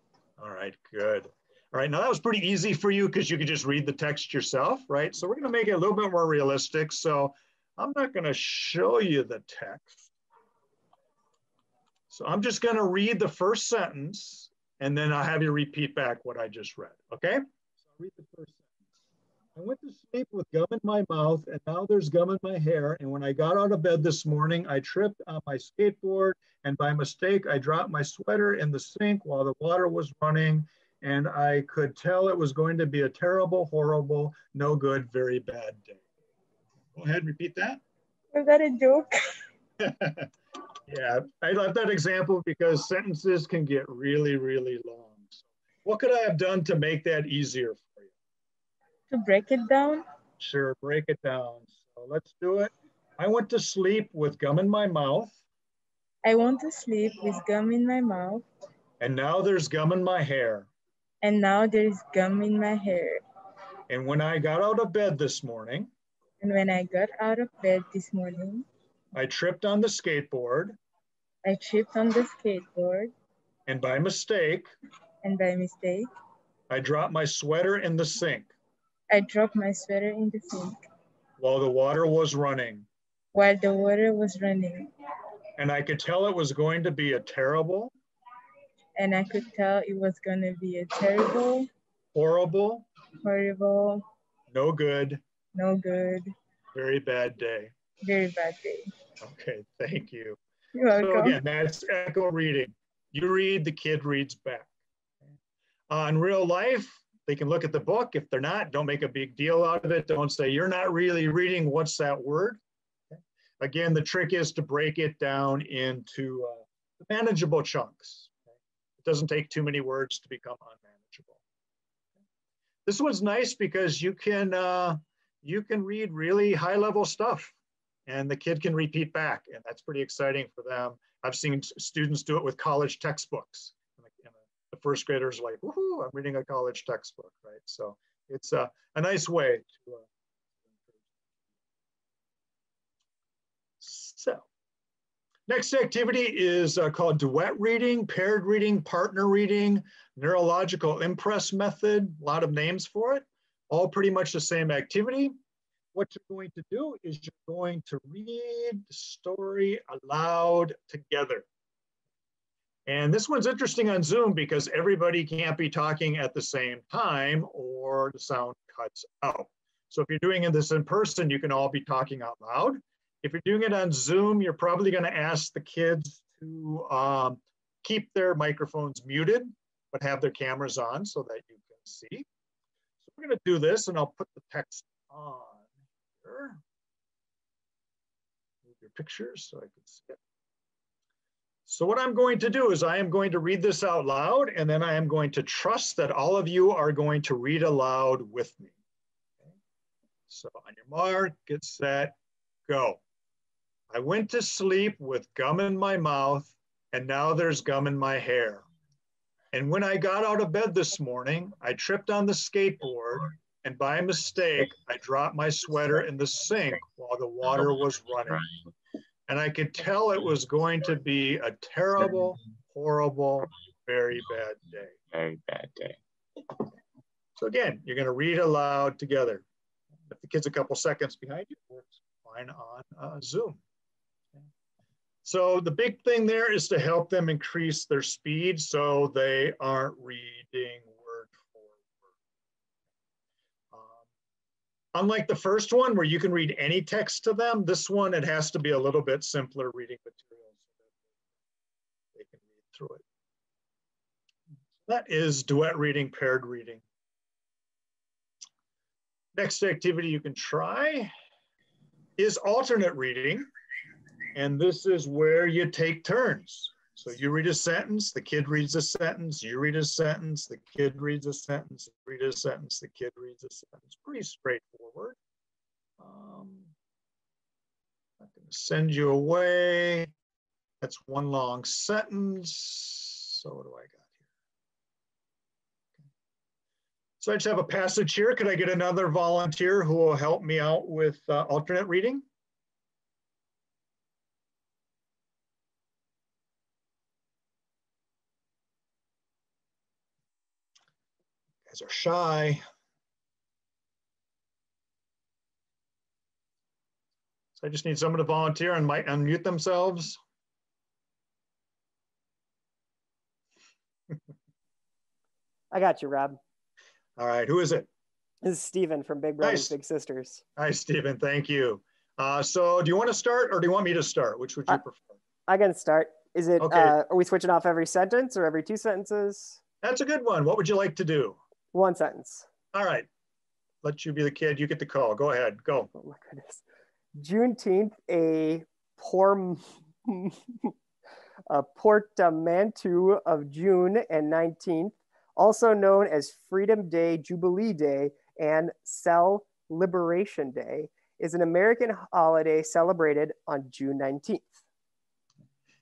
All right, good. All right, now that was pretty easy for you because you could just read the text yourself, right? So we're gonna make it a little bit more realistic. So I'm not gonna show you the text. So I'm just gonna read the first sentence and then I'll have you repeat back what I just read, okay? So I'll read the first I went to sleep with gum in my mouth, and now there's gum in my hair. And when I got out of bed this morning, I tripped on my skateboard, and by mistake, I dropped my sweater in the sink while the water was running. And I could tell it was going to be a terrible, horrible, no good, very bad day. Go ahead and repeat that. Was that a joke? yeah, I love that example because sentences can get really, really long. So what could I have done to make that easier to break it down? Sure, break it down. So let's do it. I went to sleep with gum in my mouth. I went to sleep with gum in my mouth. And now there's gum in my hair. And now there's gum in my hair. And when I got out of bed this morning, And when I got out of bed this morning, I tripped on the skateboard I tripped on the skateboard and by mistake, and by mistake, I dropped my sweater in the sink I dropped my sweater in the sink while the water was running. while the water was running. And I could tell it was going to be a terrible, And I could tell it was gonna be a terrible, horrible, horrible, no good, no good, very bad day. very bad day. Okay, thank you. You're So welcome. again, that's echo reading. You read, the kid reads back. Uh, in real life, they can look at the book. If they're not, don't make a big deal out of it. Don't say, you're not really reading, what's that word? Again, the trick is to break it down into uh, manageable chunks. It doesn't take too many words to become unmanageable. This one's nice because you can, uh, you can read really high level stuff and the kid can repeat back and that's pretty exciting for them. I've seen students do it with college textbooks. And the, and the first graders are like, woohoo, I'm reading a college textbook, right? So it's a, a nice way to. Uh, so next activity is uh, called duet reading, paired reading, partner reading, neurological impress method, a lot of names for it, all pretty much the same activity what you're going to do is you're going to read the story aloud together. And this one's interesting on Zoom because everybody can't be talking at the same time or the sound cuts out. So if you're doing this in person, you can all be talking out loud. If you're doing it on Zoom, you're probably going to ask the kids to um, keep their microphones muted, but have their cameras on so that you can see. So we're going to do this and I'll put the text on here. Move your pictures so I can see it. So what I'm going to do is I am going to read this out loud and then I am going to trust that all of you are going to read aloud with me. Okay. So on your mark, get set, go. I went to sleep with gum in my mouth and now there's gum in my hair. And when I got out of bed this morning, I tripped on the skateboard and by mistake, I dropped my sweater in the sink while the water was running. And I could tell it was going to be a terrible, horrible, very bad day. Very bad day. So again, you're going to read aloud together. If the kid's a couple seconds behind you, it works fine on uh, Zoom. So the big thing there is to help them increase their speed so they aren't reading word for word. Um, unlike the first one where you can read any text to them, this one, it has to be a little bit simpler reading material so that they can read through it. That is duet reading, paired reading. Next activity you can try is alternate reading. And this is where you take turns. So you read a sentence, the kid reads a sentence, you read a sentence, the kid reads a sentence, read a sentence, the kid reads a sentence. Pretty straightforward. Um, I'm going to send you away. That's one long sentence. So what do I got here? So I just have a passage here. Could I get another volunteer who will help me out with uh, alternate reading? Guys are shy. So I just need someone to volunteer and might unmute themselves. I got you, Rob. All right, who is it? This is Steven from Big Brothers Nice. Big Sisters. Hi, Stephen, thank you. Uh, so do you want to start or do you want me to start? Which would you Uh, prefer? I can start. Is it? Okay. Uh, are we switching off every sentence or every two sentences? That's a good one. What would you like to do? One sentence. All right, let you be the kid. You get the call. Go ahead, go. Oh my goodness. Juneteenth, a poor a portmanteau of June and 19th, also known as Freedom Day, Jubilee Day, and Cell Liberation Day, is an American holiday celebrated on June 19th.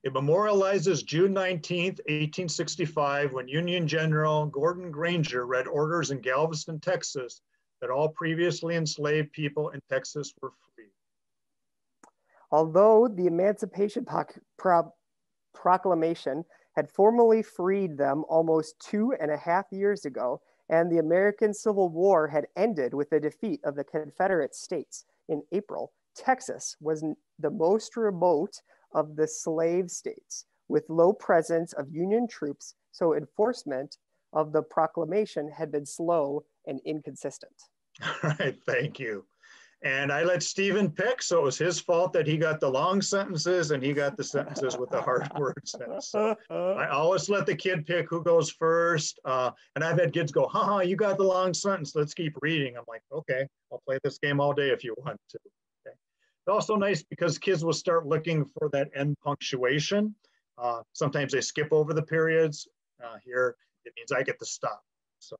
It memorializes June 19th, 1865, when Union General Gordon Granger read orders in Galveston, Texas that all previously enslaved people in Texas were free. Although the Emancipation Pro Proclamation had formally freed them almost two and a half years ago, and the American Civil War had ended with the defeat of the Confederate States in April, Texas was the most remote of the slave states with low presence of Union troops, so enforcement of the proclamation had been slow and inconsistent. All right, thank you. And I let Stephen pick, so it was his fault that he got the long sentences and he got the sentences with the hard words. So I always let the kid pick who goes first. Uh, and I've had kids go, haha, you got the long sentence, let's keep reading. I'm like, okay, I'll play this game all day if you want to. Also nice because kids will start looking for that end punctuation. Uh, sometimes they skip over the periods. Uh, here, it means I get to stop. So,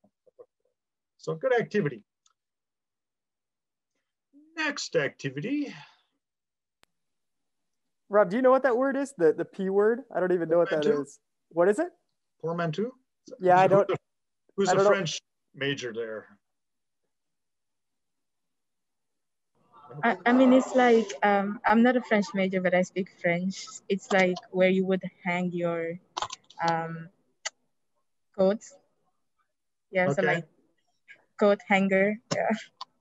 so good activity. Next activity. Rob, do you know what that word is? The the P word? I don't even know what that is. What is it? Portmanteau? Yeah, I don't. Who's a French know. major there? I, I, mean, it's like um, I'm not a French major, but I speak French. It's like where you would hang your um, coats. Yeah, okay. so like coat hanger. Yeah.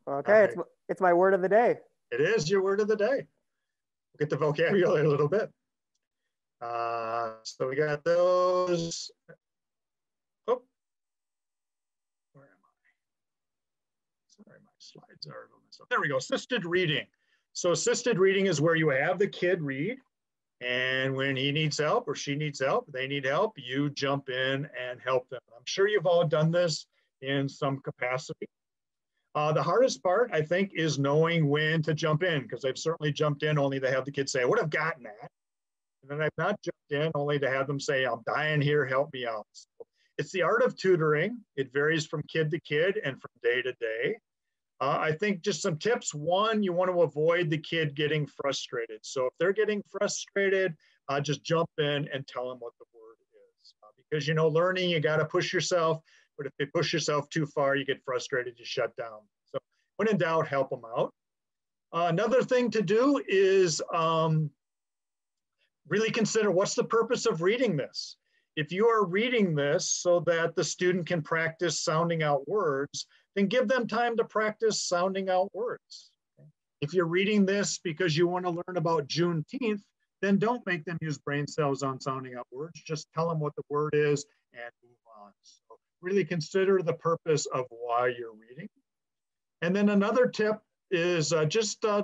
Okay, right. it's it's my word of the day. It is your word of the day. We'll get the vocabulary a little bit. Uh, so we got those. Oh, where am I? Sorry, my slides are. There we go. Assisted reading. So assisted reading is where you have the kid read, and when he needs help or she needs help, they need help, you jump in and help them. I'm sure you've all done this in some capacity. Uh, the hardest part, I think, is knowing when to jump in because I've certainly jumped in only to have the kids say, I would have gotten that. And then I've not jumped in only to have them say, I'm dying here, help me out. So it's the art of tutoring. It varies from kid to kid and from day to day. Uh, I think just some tips. One, you want to avoid the kid getting frustrated. So if they're getting frustrated, uh, just jump in and tell them what the word is. Uh, because, you know, learning, you got to push yourself. But if you push yourself too far, you get frustrated, you shut down. So when in doubt, help them out. Uh, another thing to do is um, really consider what's the purpose of reading this? If you are reading this so that the student can practice sounding out words, then give them time to practice sounding out words. If you're reading this because you want to learn about Juneteenth, then don't make them use brain cells on sounding out words. Just tell them what the word is and move on. So really consider the purpose of why you're reading. And then another tip is uh, just uh,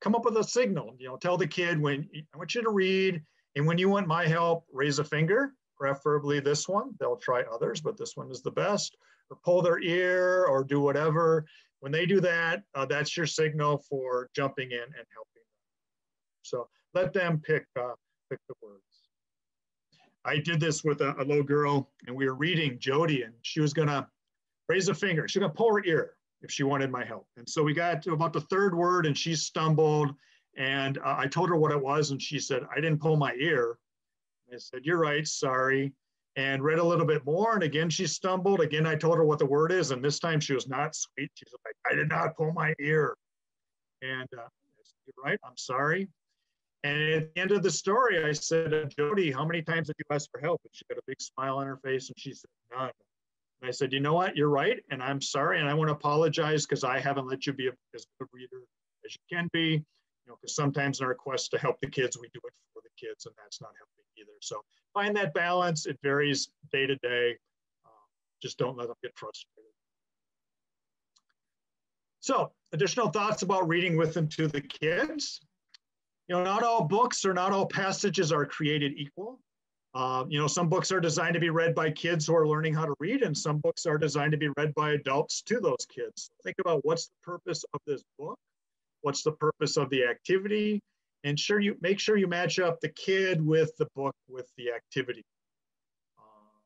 come up with a signal. You know, tell the kid when I want you to read, and when you want my help, raise a finger, preferably this one. They'll try others, but this one is the best. Or pull their ear, or do whatever. When they do that, uh, that's your signal for jumping in and helping them. So let them pick uh, pick the words. I did this with a, a little girl and we were reading Jody and she was gonna raise a finger. She was gonna pull her ear if she wanted my help. And so we got to about the third word and she stumbled and uh, I told her what it was and she said, I didn't pull my ear. I said, you're right, sorry. And read a little bit more. And again, she stumbled. Again, I told her what the word is. And this time she was not sweet. She's like, I did not pull my ear. And uh, you're right, I'm sorry. And at the end of the story, I said, uh, Jody, how many times did you ask for help? And she got a big smile on her face and she said, none. And I said, you know what? You're right. And I'm sorry. And I want to apologize because I haven't let you be a, as good a reader as you can be. You know, because sometimes in our quest to help the kids, we do it for the kids and that's not helping either. So find that balance. It varies day to day. Uh, just don't let them get frustrated. So additional thoughts about reading with and to the kids you know, not all books or not all passages are created equal. Uh, you know, some books are designed to be read by kids who are learning how to read, and some books are designed to be read by adults to those kids. Think about what's the purpose of this book, what's the purpose of the activity, and sure you make sure you match up the kid with the book with the activity. Um,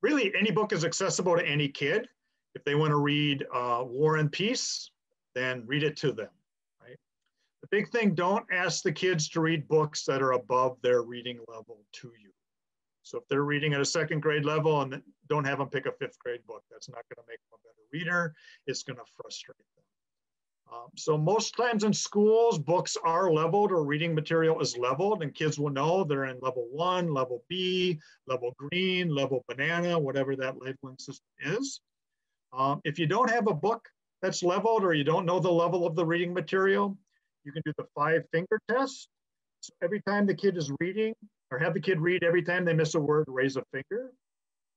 really, any book is accessible to any kid. If they want to read uh, War and Peace, then read it to them. Right. The big thing, don't ask the kids to read books that are above their reading level to you. So if they're reading at a second grade level and don't have them pick a fifth grade book, that's not going to make them a better reader. It's going to frustrate them. Um, so most times in schools, books are leveled or reading material is leveled and kids will know they're in level one, level B, level green, level banana, whatever that labeling system is. Um, if you don't have a book that's leveled or you don't know the level of the reading material, you can do the five finger test. So every time the kid is reading or have the kid read every time they miss a word, raise a finger.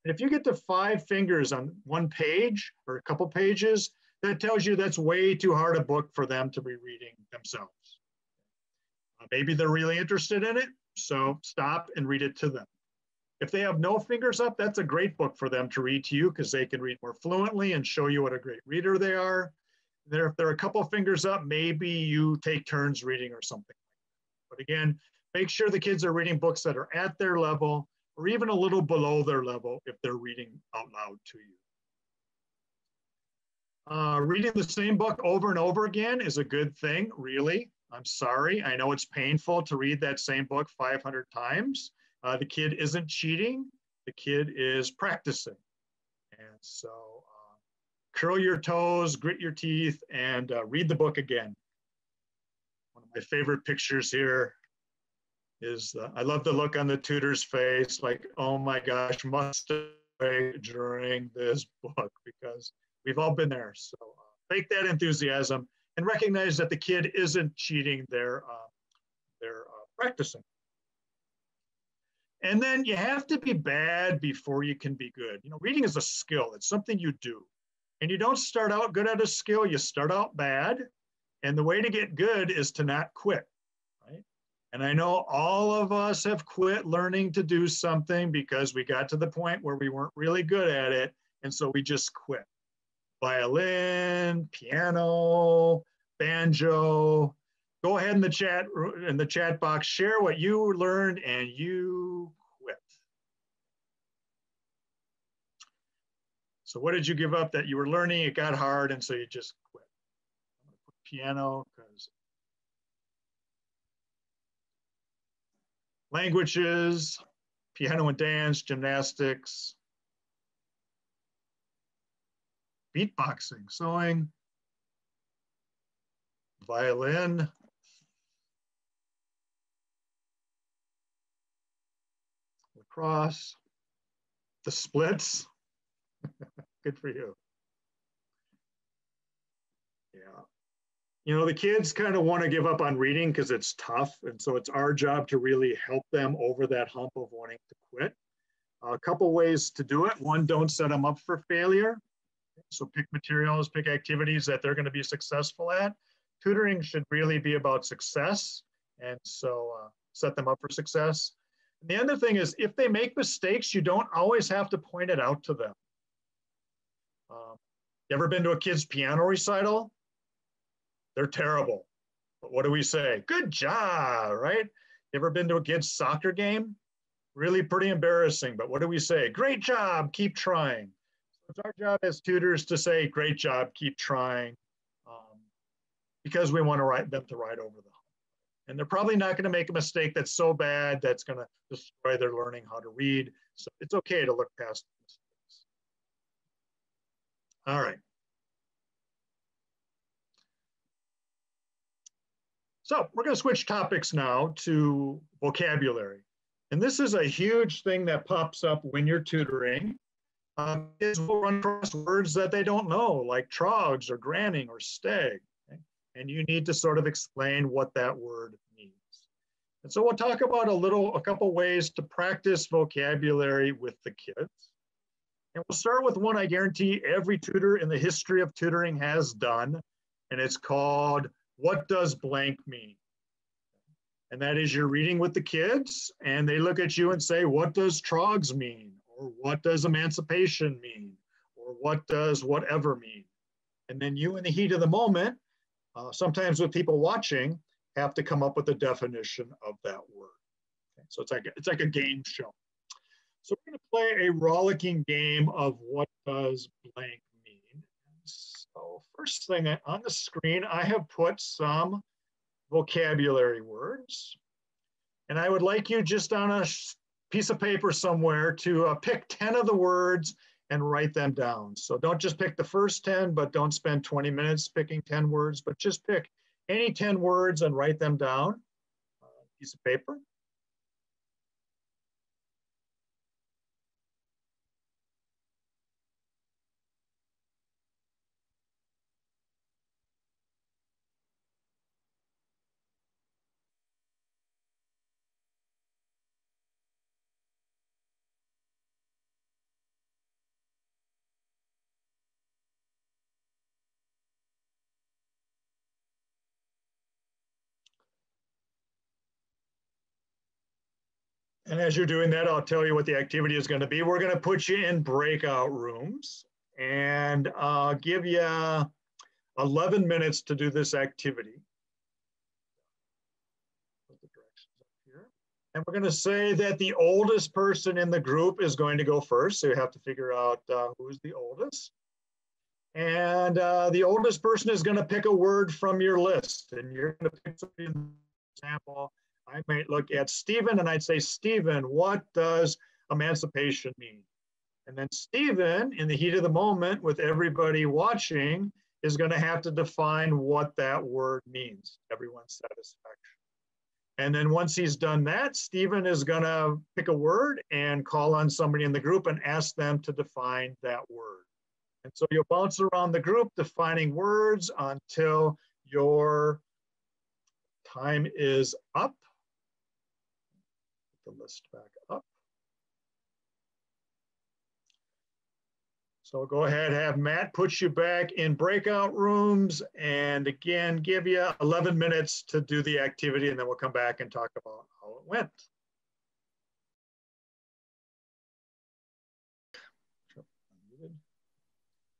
And if you get to five fingers on one page or a couple pages, that tells you that's way too hard a book for them to be reading themselves. Uh, maybe they're really interested in it, so stop and read it to them. If they have no fingers up, that's a great book for them to read to you because they can read more fluently and show you what a great reader they are. There, if there are a couple fingers up, maybe you take turns reading or something. But again, make sure the kids are reading books that are at their level or even a little below their level if they're reading out loud to you. Uh, reading the same book over and over again is a good thing, really. I'm sorry. I know it's painful to read that same book 500 times. Uh, the kid isn't cheating, the kid is practicing. And so uh, curl your toes, grit your teeth, and uh, read the book again. One of my favorite pictures here is I love the look on the tutor's face, like, oh my gosh, must during this book because We've all been there. So uh, fake that enthusiasm and recognize that the kid isn't cheating, they're, uh, they're uh, practicing. And then you have to be bad before you can be good. You know, reading is a skill, it's something you do. And you don't start out good at a skill, you start out bad. And the way to get good is to not quit, right? And I know all of us have quit learning to do something because we got to the point where we weren't really good at it. And so we just quit violin, piano, banjo. Go ahead in the chat in the chat box, share what you learned and you quit. So what did you give up that you were learning? It got hard and so you just quit. piano because languages, piano and dance, gymnastics, beatboxing, sewing, violin, lacrosse, the splits. Good for you. Yeah. You know, the kids kind of want to give up on reading because it's tough. And so it's our job to really help them over that hump of wanting to quit. A couple ways to do it. One, don't set them up for failure. So pick materials, pick activities that they're going to be successful at. Tutoring should really be about success. And so uh, set them up for success. And the other thing is if they make mistakes, you don't always have to point it out to them. Um, you ever been to a kid's piano recital? They're terrible. But what do we say? Good job, right? You ever been to a kid's soccer game? Really pretty embarrassing, but what do we say? Great job, keep trying. It's our job as tutors to say, great job, keep trying, um, because we want to write them to ride over the hump. And they're probably not going to make a mistake that's so bad that's going to destroy their learning how to read. So it's okay to look past mistakes. All right. So we're going to switch topics now to vocabulary. And this is a huge thing that pops up when you're tutoring um, kids will run across words that they don't know, like trogs or granning or stag. Okay? And you need to sort of explain what that word means. And so we'll talk about a little, a couple ways to practice vocabulary with the kids. And we'll start with one I guarantee every tutor in the history of tutoring has done, and it's called What Does Blank Mean? And that is you're reading with the kids, and they look at you and say, What does trogs mean? Or what does emancipation mean, or what does whatever mean. And then you, in the heat of the moment, uh, sometimes with people watching, have to come up with a definition of that word. Okay? So it's like it's like a game show. So we're going to play a rollicking game of what does blank mean. So first thing on the screen, I have put some vocabulary words. And I would like you just on a piece of paper somewhere to uh, pick 10 of the words and write them down. So don't just pick the first 10, but don't spend 20 minutes picking 10 words, but just pick any 10 words and write them down. Uh, piece of paper. And as you're doing that, I'll tell you what the activity is going to be. We're going to put you in breakout rooms and uh, give you 11 minutes to do this activity. And we're going to say that the oldest person in the group is going to go first. So you have to figure out uh, who's the oldest. And uh, the oldest person is going to pick a word from your list. And you're going to pick something, example, I might look at Stephen and I'd say, Stephen, what does emancipation mean? And then Stephen, in the heat of the moment with everybody watching, is going to have to define what that word means, everyone's satisfaction. And then once he's done that, Stephen is going to pick a word and call on somebody in the group and ask them to define that word. And so you'll bounce around the group defining words until your time is up the list back up. So go ahead, have Matt put you back in breakout rooms and again, give you 11 minutes to do the activity and then we'll come back and talk about how it went.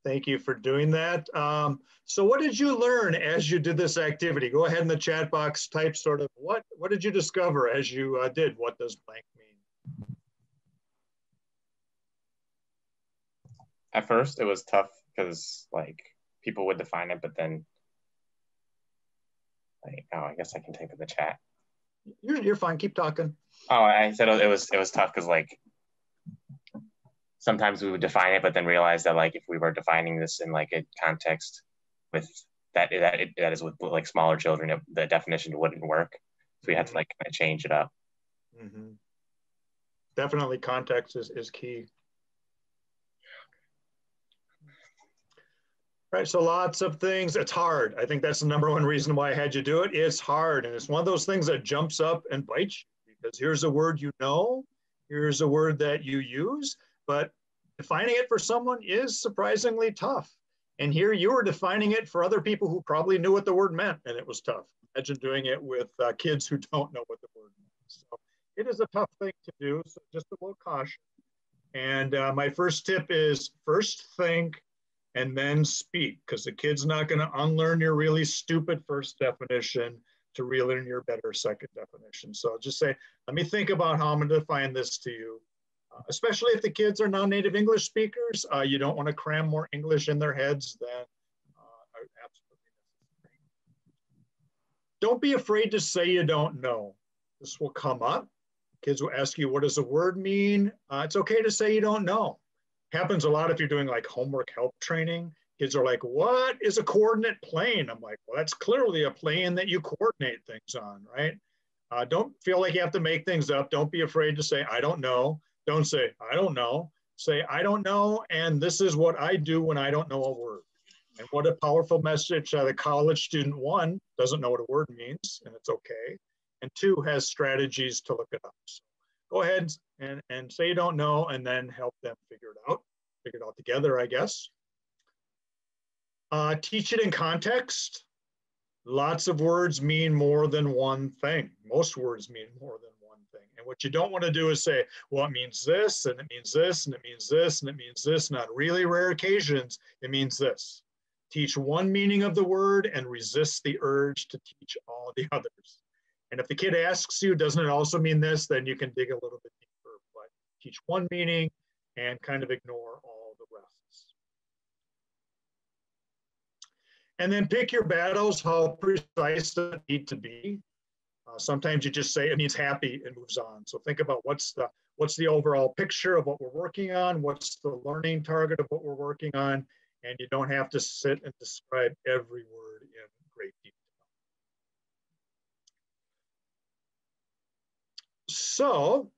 Thank you for doing that. Um, so what did you learn as you did this activity? Go ahead in the chat box, type sort of what, what did you discover as you uh, did what does blank mean? At first it was tough because like people would define it, but then like, oh, I guess I can type in the chat. You're, you're fine, keep talking. Oh, I said it was, it was tough because like sometimes we would define it, but then realize that like if we were defining this in like a context with that that that is with like smaller children, it, the definition wouldn't work. So we had to like kind of change it up. Mm-hmm. Definitely, context is is key. Right, so lots of things. It's hard. I think that's the number one reason why I had you do it. It's hard, and it's one of those things that jumps up and bites you because here's a word you know, here's a word that you use, but defining it for someone is surprisingly tough. And here you were defining it for other people who probably knew what the word meant, and it was tough. Imagine doing it with uh, means who don't know what the word means. So it is a tough thing to do, so just a little caution. And uh, my first tip is first think and then speak, because the kid's not going to unlearn your really stupid first definition to relearn your better second definition. So just say, let me think about how I'm going to define this to you especially if the kids are non-native English speakers. Uh, you don't want to cram more English in their heads than uh, absolutely necessary. Don't be afraid to say you don't know. This will come up. Kids will ask you, what does a word mean? Uh, it's okay to say you don't know. Happens a lot if you're doing like homework help training. Kids are like, what is a coordinate plane? I'm like, well, that's clearly a plane that you coordinate things on, right? Uh, don't feel like you have to make things up. Don't be afraid to say, I don't know. Don't say, I don't know. Say, I don't know, and this is what I do when I don't know a word. And what a powerful message that a college student, one, doesn't know what a word means, and it's okay. And two, has strategies to look it up. So go ahead and, and say you don't know, and then help them figure it out. Figure it out together, I guess. Uh, teach it in context. Lots of words mean more than one thing. Most words mean more than and what you don't want to do is say, well, it means this, and it means this, and it means this, and it means this. And on really rare occasions, it means this. Teach one meaning of the word and resist the urge to teach all the others. And if the kid asks you, doesn't it also mean this, then you can dig a little bit deeper. But teach one meaning and kind of ignore all the rest. And then pick your battles, how precise they need to be. Uh, sometimes you just say it means happy and moves on. So think about what's the what's the overall picture of what we're working on, what's the learning target of what we're working on, and you don't have to sit and describe every word in great detail. So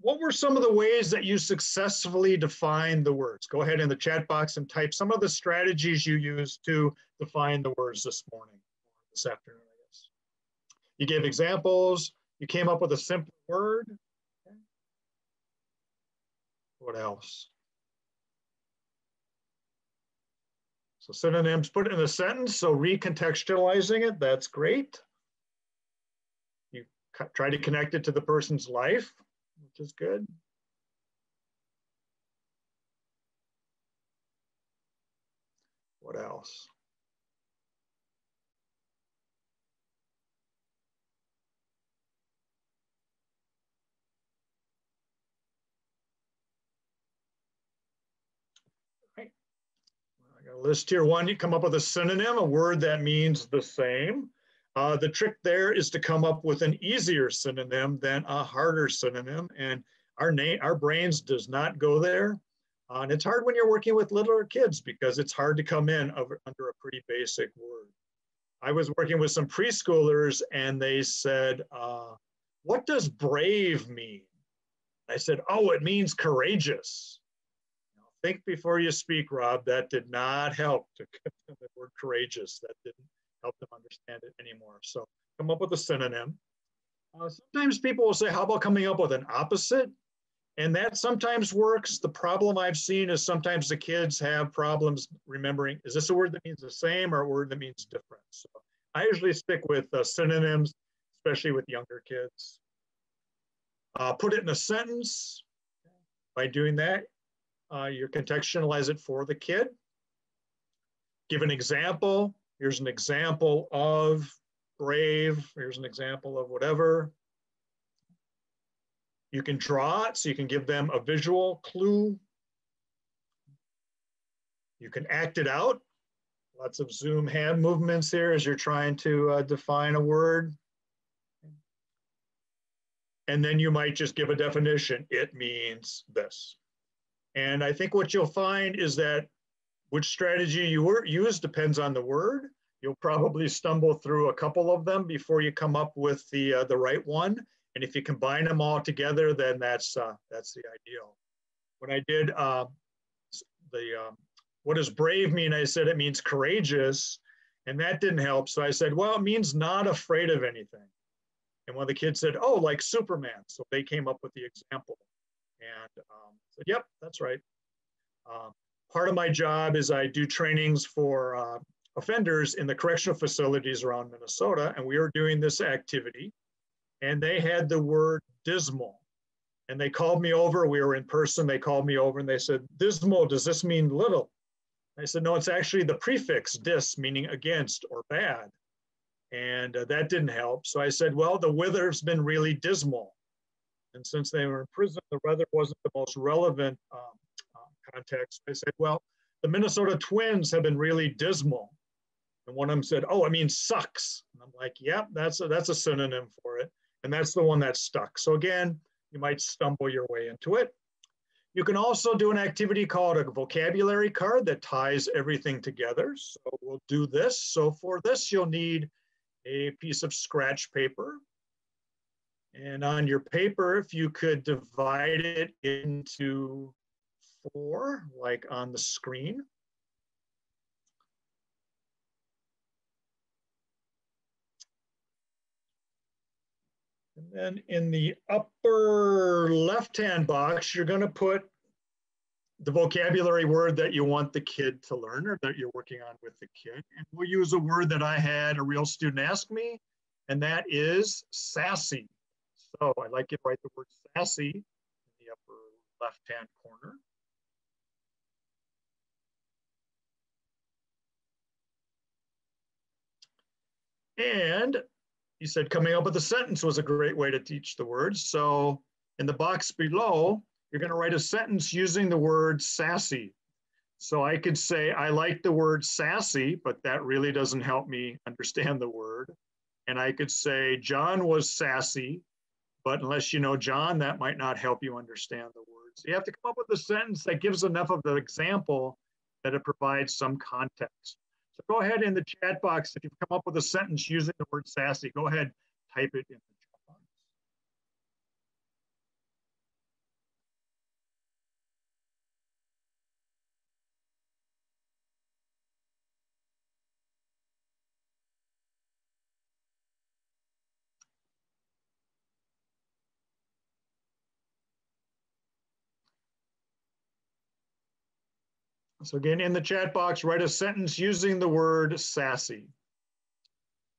what were some of the ways that you successfully defined the words? Go ahead in the chat box and type some of the strategies you used to define the words this morning, this afternoon. You gave examples, you came up with a simple word. What else? So synonyms, put in a sentence. So recontextualizing it, that's great. You try to connect it to the person's life, which is good. What else? List here. One, you come up with a synonym, a word that means the same. Uh, the trick there is to come up with an easier synonym than a harder synonym. And our, name, our brains does not go there. Uh, and it's hard when you're working with littler kids because it's hard to come in over, under a pretty basic word. I was working with some preschoolers and they said, uh, what does brave mean? I said, oh, it means courageous think before you speak, Rob. That did not help to the word courageous. That didn't help them understand it anymore. So come up with a synonym. Uh, sometimes people will say, how about coming up with an opposite? And that sometimes works. The problem I've seen is sometimes the kids have problems remembering, is this a word that means the same or a word that means different? So I usually stick with uh, synonyms, especially with younger kids. Uh, put it in a sentence. By doing that, uh, you contextualize it for the kid. Give an example. Here's an example of brave. Here's an example of whatever. You can draw it so you can give them a visual clue. You can act it out. Lots of zoom hand movements here as you're trying to uh, define a word. And then you might just give a definition. It means this. And I think what you'll find is that which strategy you use depends on the word. You'll probably stumble through a couple of them before you come up with the, uh, the right one. And if you combine them all together, then that's, uh, that's the ideal. When I did uh, the, um, what does brave mean? I said it means courageous. And that didn't help. So I said, well, it means not afraid of anything. And one of the kids said, oh, like Superman. So they came up with the example. And um, said, yep, that's right. Uh, part of my job is I do trainings for uh, offenders in the correctional facilities around Minnesota, and we were doing this activity, and they had the word dismal. And they called me over, we were in person, they called me over and they said, dismal, does this mean little? I said, no, it's actually the prefix dis, meaning against or bad. And uh, that didn't help. So I said, well, the weather's been really dismal. And since they were in prison, the weather wasn't the most relevant um, uh, context. I said, well, the Minnesota Twins have been really dismal. And one of them said, oh, I mean sucks. And I'm like, yeah, that's that's a synonym for it. And that's the one that stuck. So again, you might stumble your way into it. You can also do an activity called a vocabulary card that ties everything together. So we'll do this. So for this, you'll need a piece of scratch paper and on your paper, if you could divide it into four, like on the screen. And then in the upper left-hand box, you're gonna put the vocabulary word that you want the kid to learn or that you're working on with the kid. And we'll use a word that I had a real student ask me, and that is sassy. So I'd like you to write the word sassy in the upper left-hand corner. And you said coming up with a sentence was a great way to teach the words. So in the box below, you're going to write a sentence using the word sassy. So I could say, I like the word sassy, but that really doesn't help me understand the word. And I could say, John was sassy, but unless you know John, that might not help you understand the words. You have to come up with a sentence that gives enough of the example that it provides some context. So go ahead in the chat box, if you've come up with a sentence using the word sassy, go ahead, type it in So again, in the chat box, write a sentence using the word sassy.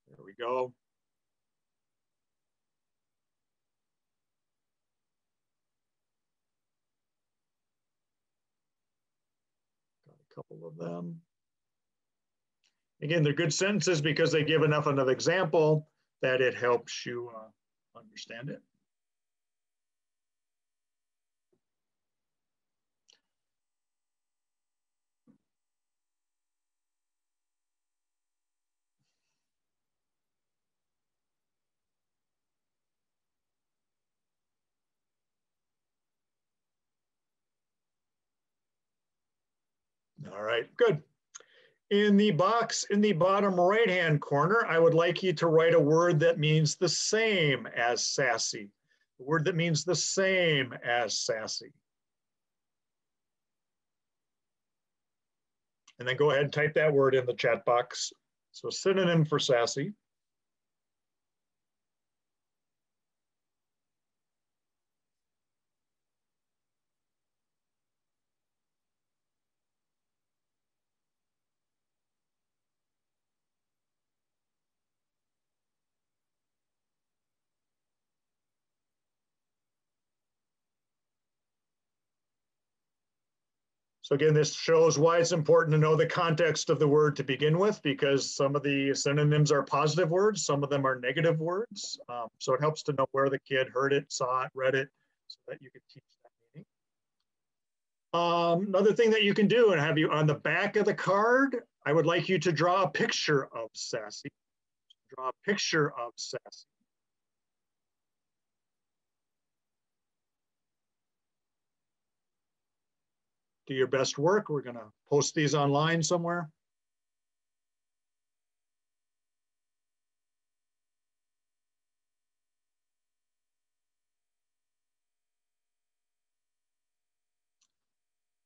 There we go. Got a couple of them. Again, they're good sentences because they give enough of an example that it helps you uh, understand it. All right, good. In the box in the bottom right-hand corner, I would like you to write a word that means the same as sassy. A word that means the same as sassy. And then go ahead and type that word in the chat box. So synonym for sassy. So again, this shows why it's important to know the context of the word to begin with, because some of the synonyms are positive words, some of them are negative words. Um, so it helps to know where the kid heard it, saw it, read it, so that you can teach that meaning. Um, another thing that you can do and have you on the back of the card, I would like you to draw a picture of sassy. Draw a picture of sassy. Do your best work. We're going to post these online somewhere.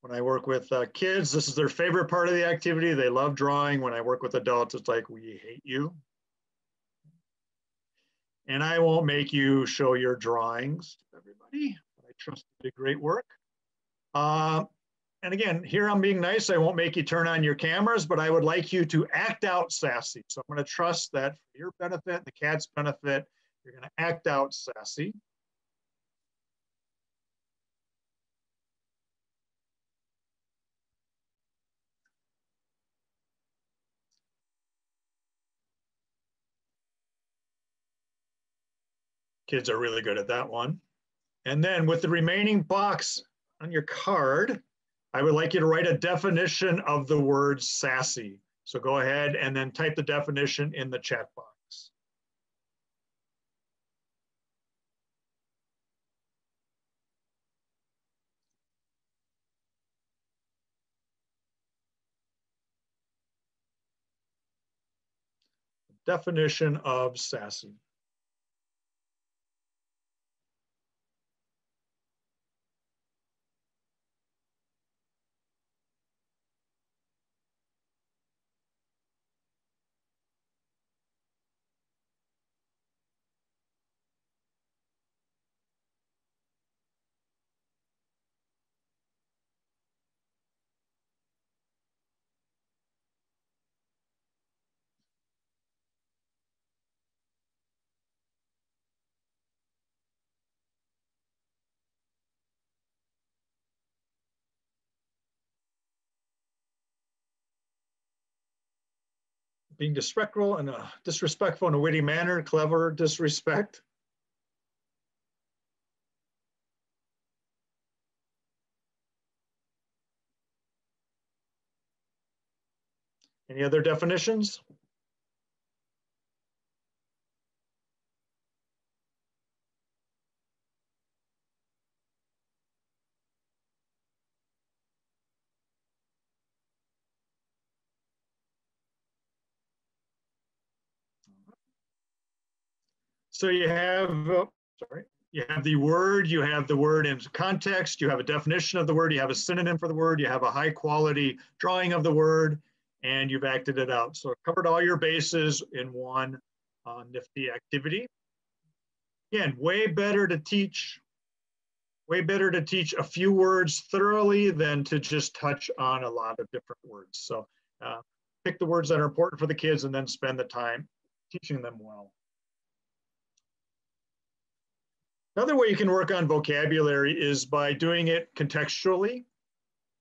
When I work with uh, kids, this is their favorite part of the activity. They love drawing. When I work with adults, it's like, we hate you. And I won't make you show your drawings to everybody. But I trust you did great work. Uh, and again, here I'm being nice. I won't make you turn on your cameras, but I would like you to act out sassy. So I'm going to trust that for your benefit, the cat's benefit, you're going to act out sassy. Kids are really good at that one. And then with the remaining box on your card, I would like you to write a definition of the word sassy. So go ahead and then type the definition in the chat box. Definition of sassy. Being disrespectful and a disrespectful in a witty manner, clever disrespect. Any other definitions? So you have, oh, sorry, you have the word, you have the word in context, you have a definition of the word, you have a synonym for the word, you have a high quality drawing of the word, and you've acted it out. So it covered all your bases in one uh, nifty activity. Again, way better to teach, way better to teach a few words thoroughly than to just touch on a lot of different words. So uh, pick the words that are important for the kids and then spend the time teaching them well. Another way you can work on vocabulary is by doing it contextually.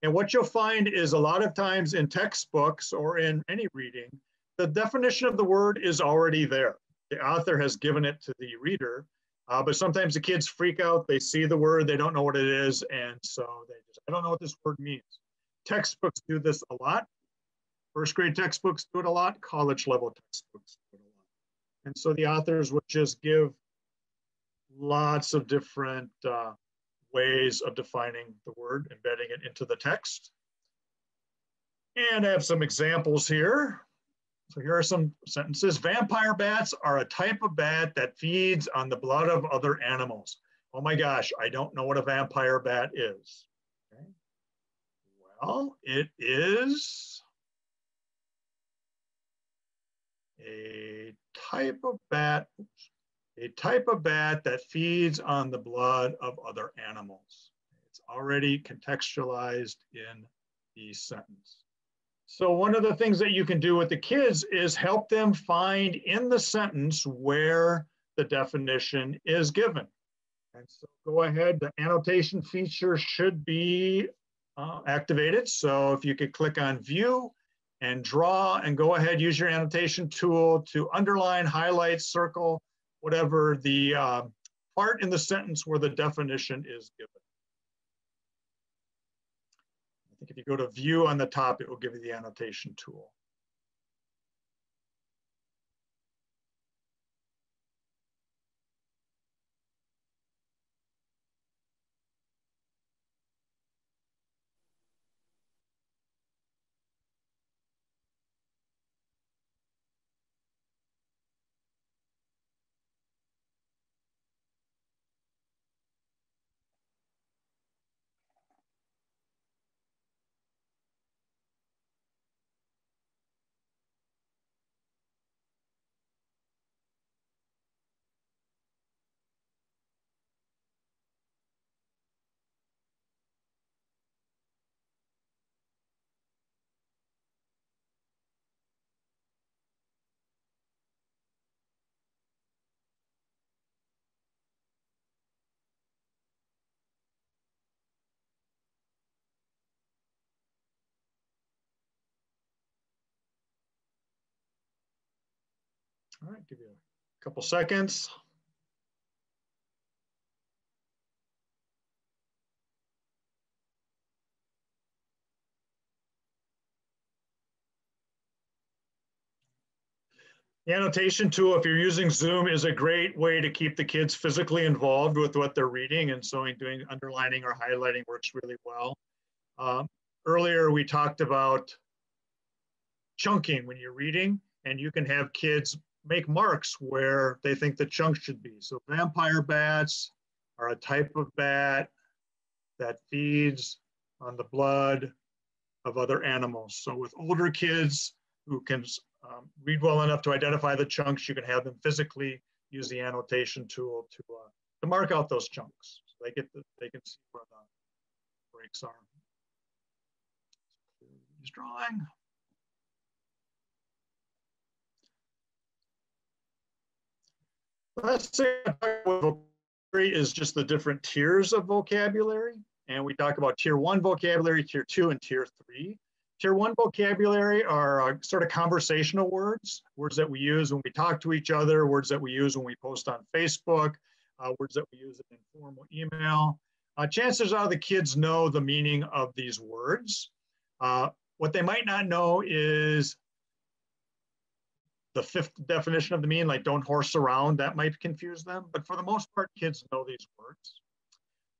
And what you'll find is a lot of times in textbooks or in any reading, the definition of the word is already there. The author has given it to the reader, uh, but sometimes the kids freak out. They see the word, they don't know what it is, and so they just, I don't know what this word means. Textbooks do this a lot. First grade textbooks do it a lot. College level textbooks do it a lot. And so the authors would just give lots of different uh, ways of defining the word, embedding it into the text. And I have some examples here. So here are some sentences. Vampire bats are a type of bat that feeds on the blood of other animals. Oh my gosh, I don't know what a vampire bat is. Okay. Well, it is a type of bat. Oops a type of bat that feeds on the blood of other animals. It's already contextualized in the sentence. So one of the things that you can do with the kids is help them find in the sentence where the definition is given. And so go ahead, the annotation feature should be uh, activated. So if you could click on view and draw and go ahead, use your annotation tool to underline, highlight, circle, whatever the uh, part in the sentence where the definition is given. I think if you go to view on the top, it will give you the annotation tool. All right, give you a couple seconds. The annotation tool, if you're using Zoom, is a great way to keep the kids physically involved with what they're reading. And so doing underlining or highlighting works really well. Um, earlier, we talked about chunking when you're reading, and you can have kids make marks where they think the chunks should be. So vampire bats are a type of bat that feeds on the blood of other animals. So with older kids who can um, read well enough to identify the chunks, you can have them physically use the annotation tool to, uh, to mark out those chunks. So they get the, they can see where the breaks are. Drawing. Let's say vocabulary is just the different tiers of vocabulary. And we talk about tier one vocabulary, tier two, and tier three. Tier one vocabulary are uh, sort of conversational words, words that we use when we talk to each other, words that we use when we post on Facebook, uh, words that we use in informal email. Uh, chances are the kids know the meaning of these words. Uh, what they might not know is the fifth definition of the mean, like don't horse around, that might confuse them. But for the most part, kids know these words.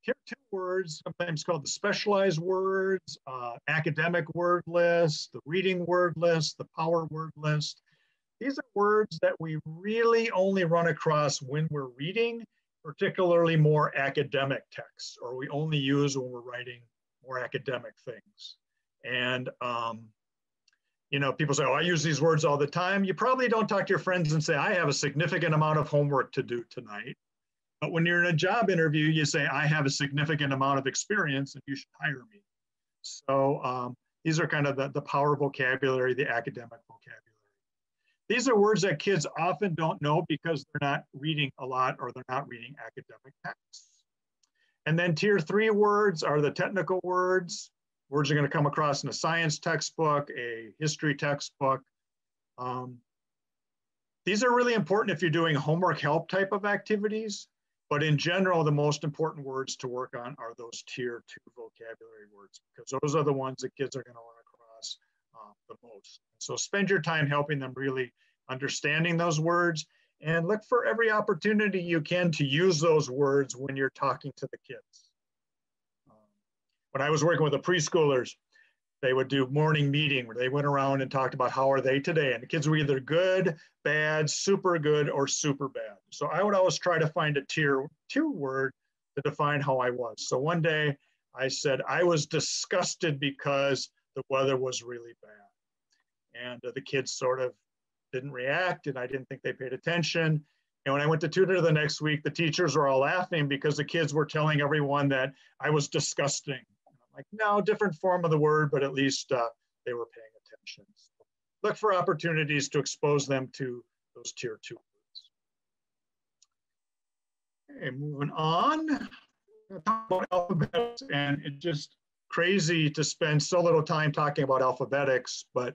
Tier two words, sometimes called the specialized words, uh, academic word list, the reading word list, the power word list. These are words that we really only run across when we're reading, particularly more academic texts, or we only use when we're writing more academic things. And, um, you know, people say, oh, I use these words all the time. You probably don't talk to your friends and say, I have a significant amount of homework to do tonight. But when you're in a job interview, you say, I have a significant amount of experience and you should hire me. So um, these are kind of the, the power vocabulary, the academic vocabulary. These are words that kids often don't know because they're not reading a lot or they're not reading academic texts. And then tier three words are the technical words. Words are going to come across in a science textbook, a history textbook. Um, these are really important if you're doing homework help type of activities. But in general, the most important words to work on are those tier two vocabulary words because those are the ones that kids are going to run across uh, the most. So spend your time helping them really understanding those words and look for every opportunity you can to use those words when you're talking to the kids. When I was working with the preschoolers, they would do morning meeting where they went around and talked about how are they today. And the kids were either good bad super good or super bad. So i would always try to find a tier two word to define how i was. So one day i said i was disgusted because the weather was really bad. And uh, the kids sort of didn't react and i didn't think they paid attention. And when I went to tutor the next week, the teachers were all laughing because the kids were telling everyone that I was disgusting. Like, no, different form of the word, but at least uh, they were paying attention. So look for opportunities to expose them to those tier two words. Okay, moving on. And it's just crazy to spend so little time talking about alphabetics, but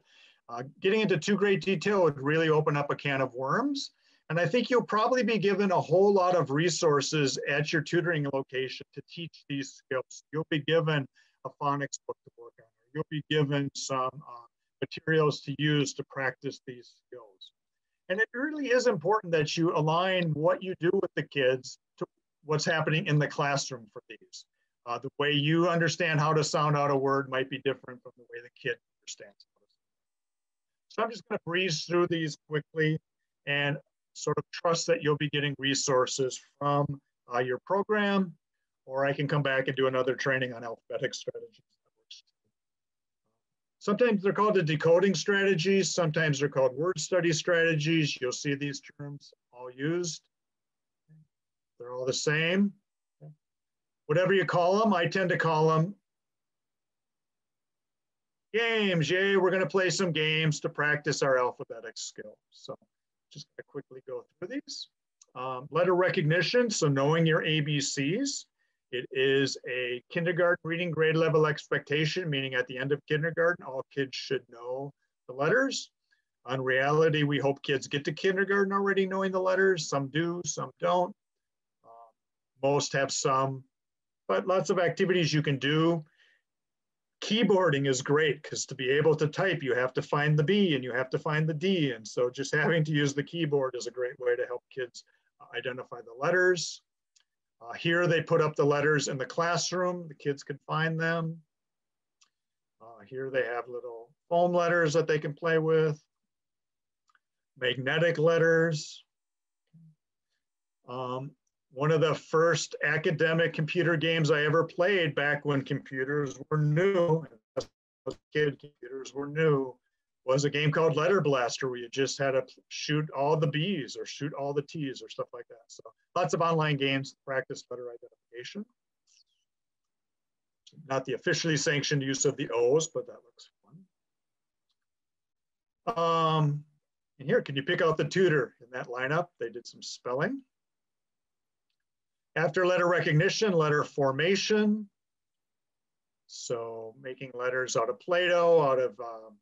uh, getting into too great detail would really open up a can of worms. And I think you'll probably be given a whole lot of resources at your tutoring location to teach these skills. You'll be given a phonics book to work on. You'll be given some uh, materials to use to practice these skills. And it really is important that you align what you do with the kids to what's happening in the classroom for these. Uh, the way you understand how to sound out a word might be different from the way the kid understands it. So I'm just going to breeze through these quickly and sort of trust that you'll be getting resources from uh, your program or I can come back and do another training on alphabetic strategies. Sometimes they're called the decoding strategies. Sometimes they're called word study strategies. You'll see these terms all used. They're all the same. Whatever you call them, I tend to call them games. Yay, we're going to play some games to practice our alphabetic skill. So just to quickly go through these. Um, letter recognition, so knowing your ABCs. It is a kindergarten reading grade level expectation, meaning at the end of kindergarten, all kids should know the letters. On reality, we hope kids get to kindergarten already knowing the letters. Some do, some don't. Uh, most have some, but lots of activities you can do. Keyboarding is great because to be able to type, you have to find the B and you have to find the D. And so just having to use the keyboard is a great way to help kids identify the letters. Uh, here they put up the letters in the classroom. The kids can find them. Uh, here they have little foam letters that they can play with. Magnetic letters. Um, one of the first academic computer games I ever played back when computers were new, kid computers were new, was a game called Letter Blaster where you just had to shoot all the B's or shoot all the T's or stuff like that. So lots of online games practice letter identification. Not the officially sanctioned use of the O's, but that looks fun. Um, and here, can you pick out the tutor in that lineup? They did some spelling. After letter recognition, letter formation. So making letters out of Play-Doh, out of um,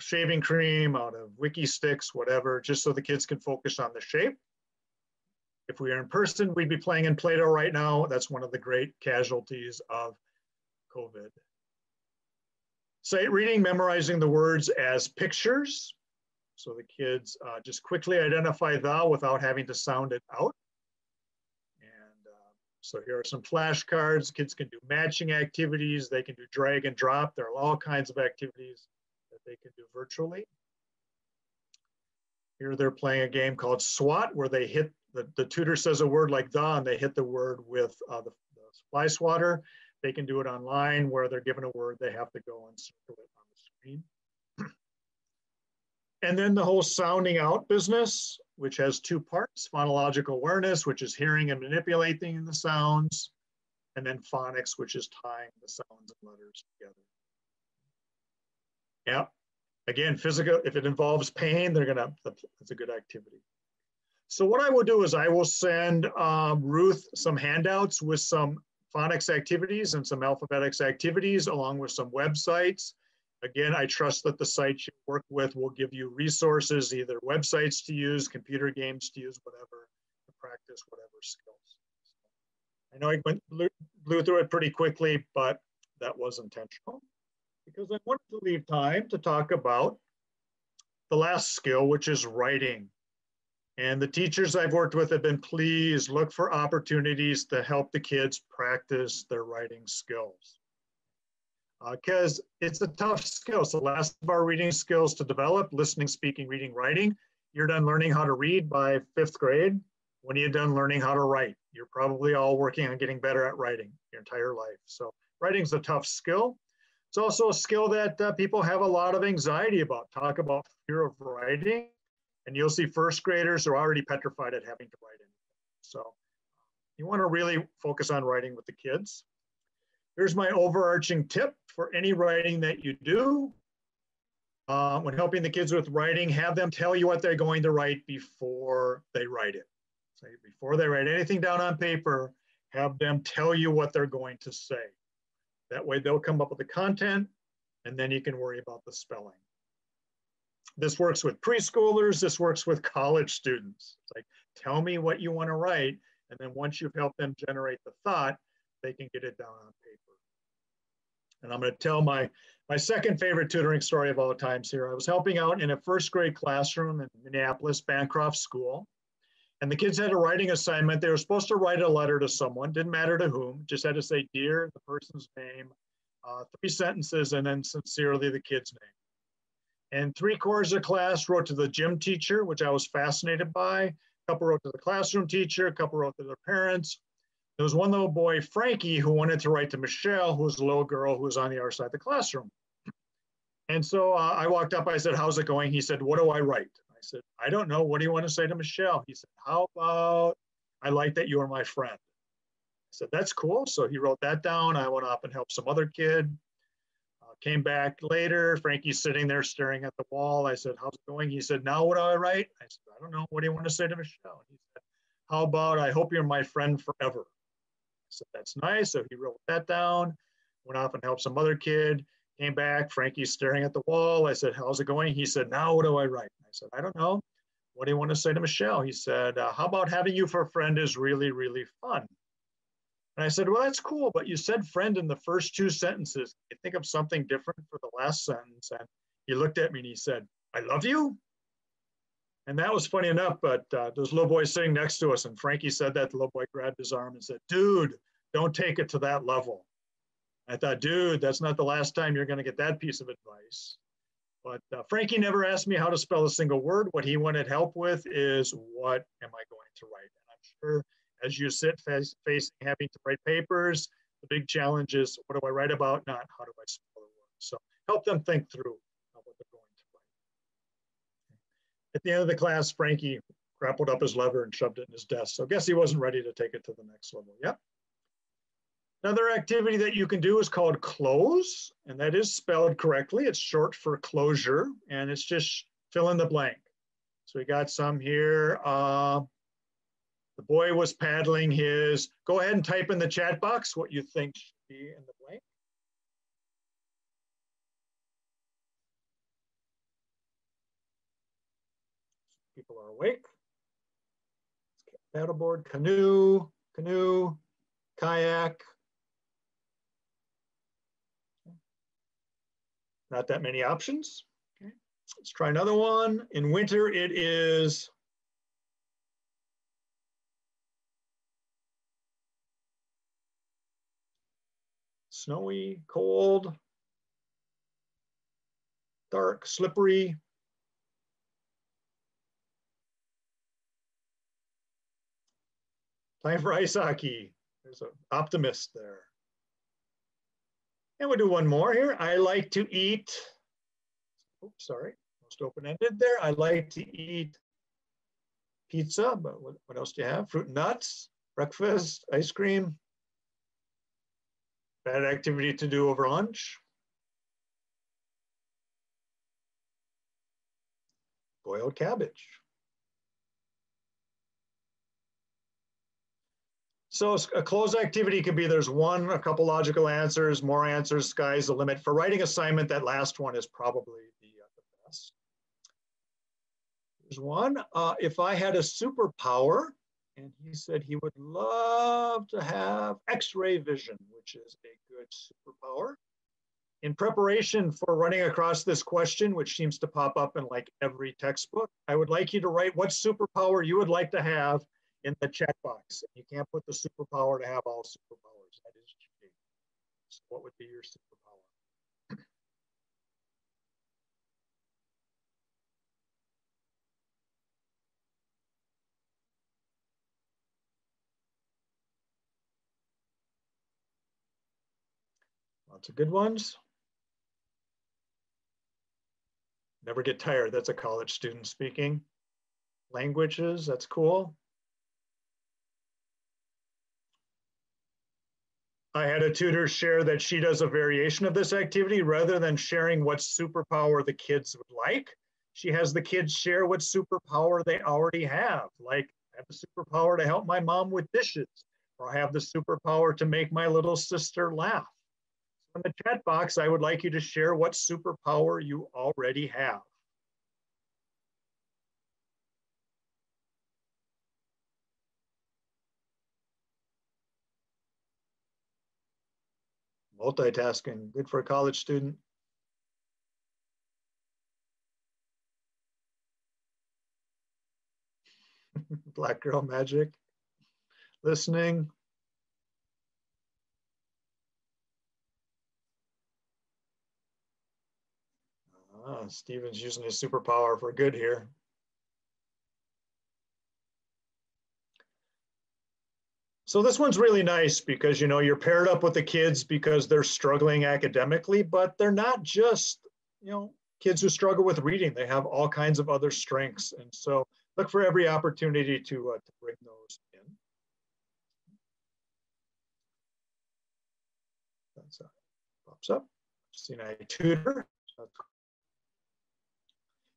shaving cream, out of Wikki Stix, whatever, just so the kids can focus on the shape. If we are in person, we'd be playing in Play-Doh right now. That's one of the great casualties of COVID. Sight reading, memorizing the words as pictures. So the kids uh, just quickly identify thou without having to sound it out. And uh, so here are some flashcards. Kids can do matching activities. They can do drag and drop. There are all kinds of activities they can do virtually. Here they're playing a game called SWAT where they hit, the, the tutor says a word like the and they hit the word with uh, the, the fly swatter. They can do it online where they're given a word, they have to go and circle it on the screen. And then the whole sounding out business, which has two parts, phonological awareness, which is hearing and manipulating the sounds, and then phonics, which is tying the sounds and letters together. Yeah, again, physical, if it involves pain, they're gonna, that's a good activity. So what I will do is I will send um, Ruth some handouts with some phonics activities and some alphabetics activities along with some websites Again, I trust that the sites you work with will give you resources, either websites to use, computer games to use, whatever, to practice whatever skills. I know I went blew, blew through it pretty quickly, but that was intentional because I wanted to leave time to talk about the last skill, which is writing. And the teachers I've worked with have been pleased look for opportunities to help the kids practice their writing skills because uh, it's a tough skill. So last of our reading skills to develop, listening, speaking, reading, writing. You're done learning how to read by fifth grade. When are you done learning how to write? You're probably all working on getting better at writing your entire life. So writing's a tough skill. It's also a skill that uh, people have a lot of anxiety about. Talk about fear of writing, and you'll see first graders are already petrified at having to write anything. So you want to really focus on writing with the kids. Here's my overarching tip for any writing that you do. Uh, when helping the kids with writing, have them tell you what they're going to write before they write it. So before they write anything down on paper, have them tell you what they're going to say. That way they'll come up with the content and then you can worry about the spelling. This works with preschoolers, this works with college students. It's like, tell me what you wanna write. And then once you've helped them generate the thought, they can get it down on paper. And I'm going to tell my, my second favorite tutoring story of all times here. I was helping out in a first grade classroom in Minneapolis, Bancroft School. And the kids had a writing assignment. They were supposed to write a letter to someone, didn't matter to whom, just had to say, Dear, the person's name, uh, three sentences, and then sincerely the kid's name. And three quarters of class wrote to the gym teacher, which I was fascinated by. A couple wrote to the classroom teacher, a couple wrote to their parents, there was one little boy, Frankie, who wanted to write to Michelle, who was a little girl who was on the other side of the classroom. And so uh, I walked up, I said, How's it going? He said, What do I write? I said, I don't know. What do you want to say to Michelle? He said, How about I like that you are my friend? I said, That's cool. So he wrote that down. I went up and helped some other kid. Uh, came back later. Frankie's sitting there staring at the wall. I said, How's it going? He said, Now what do I write? I said, I don't know. What do you want to say to Michelle? He said, How about I hope you're my friend forever? I said, that's nice. So he wrote that down, went off and helped some other kid, came back. Frankie's staring at the wall. I said, how's it going? He said, now what do I write? I said, I don't know. What do you want to say to Michelle? He said, uh, how about having you for a friend is really, really fun. And I said, well, that's cool, but you said friend in the first two sentences. You think of something different for the last sentence. And he looked at me and he said, I love you. And that was funny enough, but uh, there's a little boy sitting next to us, and Frankie said that. The little boy grabbed his arm and said, Dude, don't take it to that level. I thought, dude, that's not the last time you're going to get that piece of advice. But uh, Frankie never asked me how to spell a single word. What he wanted help with is what am I going to write? And I'm sure as you sit face, facing having to write papers, the big challenge is what do I write about, not how do I spell a word. So help them think through what they're going to write. At the end of the class, Frankie grappled up his lever and shoved it in his desk. So I guess he wasn't ready to take it to the next level. Yep. Another activity that you can do is called cloze, and that is spelled correctly. It's short for closure, and it's just fill in the blank. So we got some here. Uh, the boy was paddling his, go ahead and type in the chat box what you think should be in the blank. people are awake. Paddleboard, canoe, canoe, kayak. Not that many options. Okay. Let's try another one. In winter, it is snowy, cold, dark, slippery. Time for ice hockey. There's an optimist there. And we'll do one more here. I like to eat, oops, sorry, most open-ended there. I like to eat pizza, but what, what else do you have? Fruit and nuts, breakfast, ice cream. Bad activity to do over lunch. Boiled cabbage. So a closed activity could be there's one, a couple logical answers, more answers, sky's the limit. For writing assignment, that last one is probably the, uh, the best. There's one, uh, if I had a superpower, and he said he would love to have x-ray vision, which is a good superpower. In preparation for running across this question, which seems to pop up in like every textbook, I would like you to write what superpower you would like to have in the checkbox. You can't put the superpower to have all superpowers. That is cheating. So what would be your superpower? Lots of good ones. Never get tired. That's a college student speaking. Languages, that's cool. I had a tutor share that she does a variation of this activity rather than sharing what superpower the kids would like. She has the kids share what superpower they already have. Like, I have the superpower to help my mom with dishes, or I have the superpower to make my little sister laugh. So In the chat box, I would like you to share what superpower you already have. Multitasking, good for a college student. Black girl magic, listening. Ah, Steven's using his superpower for good here. So this one's really nice because, you know, you're paired up with the kids because they're struggling academically, but they're not just, you know, kids who struggle with reading. They have all kinds of other strengths. And so look for every opportunity to, uh, to bring those in. That's uh, pops up. A tutor.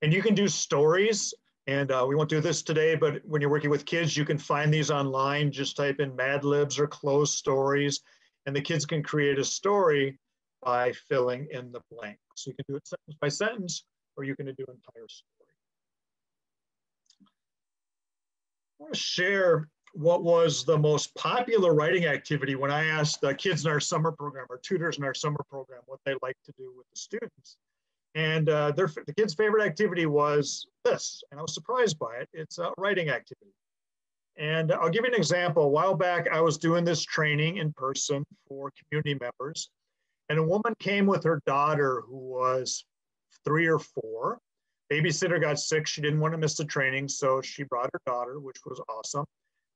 And you can do stories and uh, we won't do this today, but when you're working with kids, you can find these online. Just type in Mad Libs or closed stories, and the kids can create a story by filling in the blank. So you can do it sentence by sentence, or you can do an entire story. I want to share what was the most popular writing activity when I asked the kids in our summer program, our tutors in our summer program, what they like to do with the students. And uh, their, the kids' favorite activity was this, and I was surprised by it. It's a writing activity. And I'll give you an example. A while back, I was doing this training in person for community members, and a woman came with her daughter who was three or four. Babysitter got sick. She didn't want to miss the training, so she brought her daughter, which was awesome.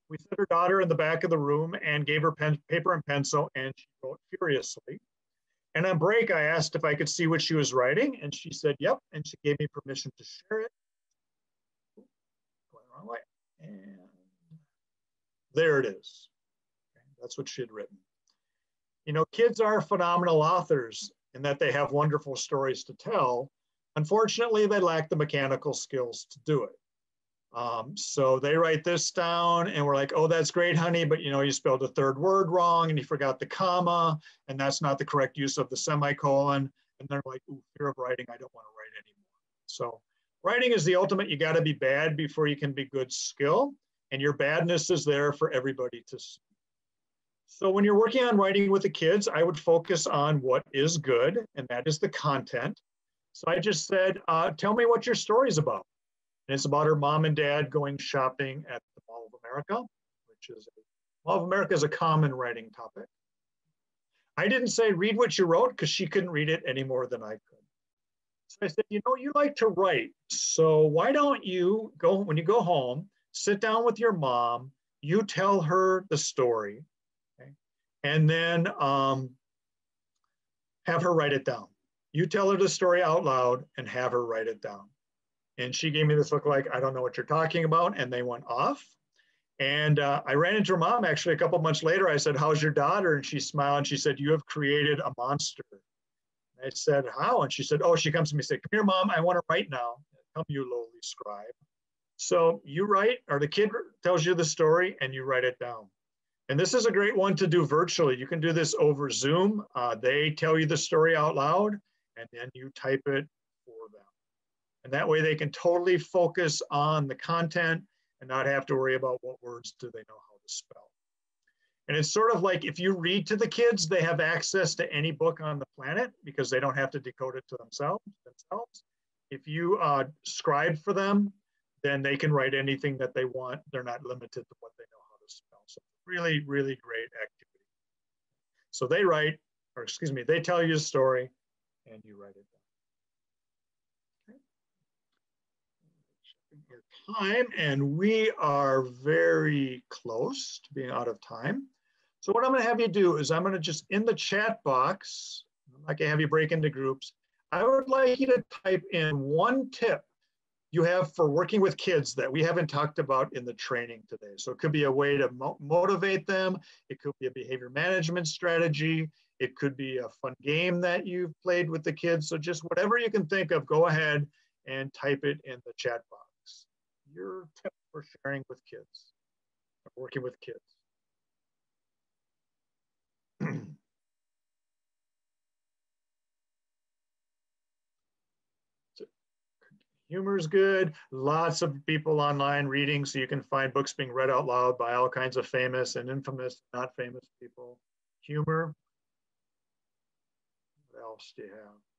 We set her daughter in the back of the room and gave her pen, paper and pencil, and she wrote furiously. And on break, I asked if I could see what she was writing, and she said, yep, and she gave me permission to share it. Going the wrong way. And there it is. That's what she had written. You know, kids are phenomenal authors in that they have wonderful stories to tell. Unfortunately, they lack the mechanical skills to do it. Um, so they write this down and we're like, oh, that's great, honey, but you know, you spelled a third word wrong and you forgot the comma and that's not the correct use of the semicolon. And they're like, ooh, fear of writing, I don't want to write anymore. So writing is the ultimate, you gotta be bad before you can be good skill and your badness is there for everybody to see. So when you're working on writing with the kids, I would focus on what is good and that is the content. So I just said, uh, tell me what your story is about. And it's about her mom and dad going shopping at the Mall of America, which is a, Mall of America is a common writing topic. I didn't say read what you wrote because she couldn't read it any more than I could. So I said, you know, you like to write. So why don't you go, when you go home, sit down with your mom, you tell her the story, okay? and then um, have her write it down. You tell her the story out loud and have her write it down. And she gave me this look like, I don't know what you're talking about. And they went off. And uh, I ran into her mom actually a couple months later. I said, How's your daughter? And she smiled and she said, You have created a monster. And I said, How? And she said, Oh, she comes to me and said, Come here, mom, I want to write now. Come, you lowly scribe. So you write, or the kid tells you the story and you write it down. And this is a great one to do virtually. You can do this over Zoom. Uh, they tell you the story out loud and then you type it. And that way they can totally focus on the content and not have to worry about what words do they know how to spell. And it's sort of like if you read to the kids, they have access to any book on the planet because they don't have to decode it to themselves. themselves. If you uh, scribe for them, then they can write anything that they want. They're not limited to what they know how to spell. So really, really great activity. So they write, or excuse me, they tell you a story and you write it time and we are very close to being out of time. So what I'm gonna have you do is I'm gonna just in the chat box, I'm not gonna have you break into groups. I would like you to type in one tip you have for working with kids that we haven't talked about in the training today. So it could be a way to mo motivate them. It could be a behavior management strategy. It could be a fun game that you've played with the kids. So just whatever you can think of, go ahead and type it in the chat box your tip for sharing with kids, working with kids? humor's good. Lots of people online reading, so you can find books being read out loud by all kinds of famous and infamous, not famous people. Humor. What else do you have?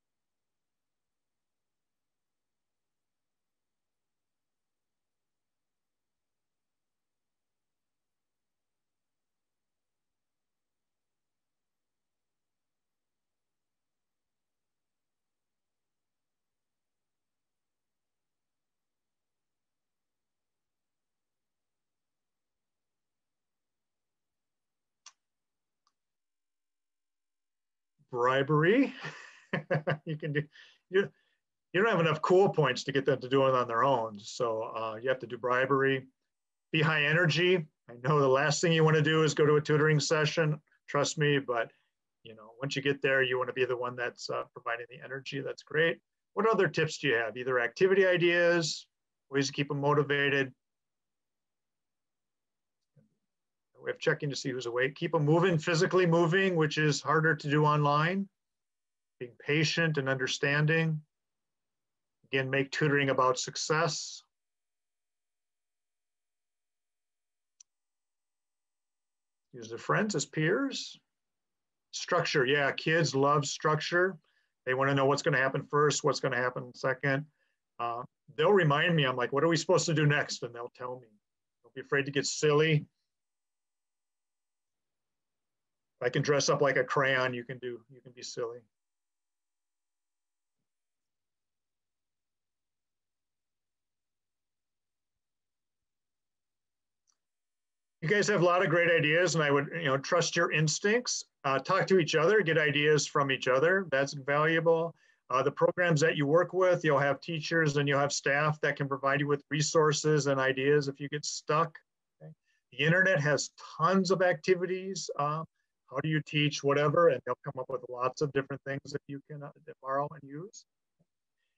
Bribery. you can do you you don't have enough cool points to get them to do it on their own. So uh, you have to do bribery. Be high energy. I know the last thing you want to do is go to a tutoring session. Trust me, but you know once you get there, you want to be the one that's uh, providing the energy. That's great. What other tips do you have? Either activity ideas, ways to keep them motivated, We have checking to see who's awake. Keep them moving, physically moving, which is harder to do online. Being patient and understanding. Again, make tutoring about success. Use their friends as peers. Structure, yeah, kids love structure. They want to know what's going to happen first, what's going to happen second. Uh, they'll remind me, I'm like, what are we supposed to do next? And they'll tell me. Don't be afraid to get silly. I can dress up like a crayon, you can do, you can be silly. You guys have a lot of great ideas and I would, you know, trust your instincts, uh, talk to each other, get ideas from each other. That's valuable. Uh, the programs that you work with, you'll have teachers and you'll have staff that can provide you with resources and ideas if you get stuck. Okay. The internet has tons of activities. Uh, how do you teach whatever and they'll come up with lots of different things that you can uh, borrow and use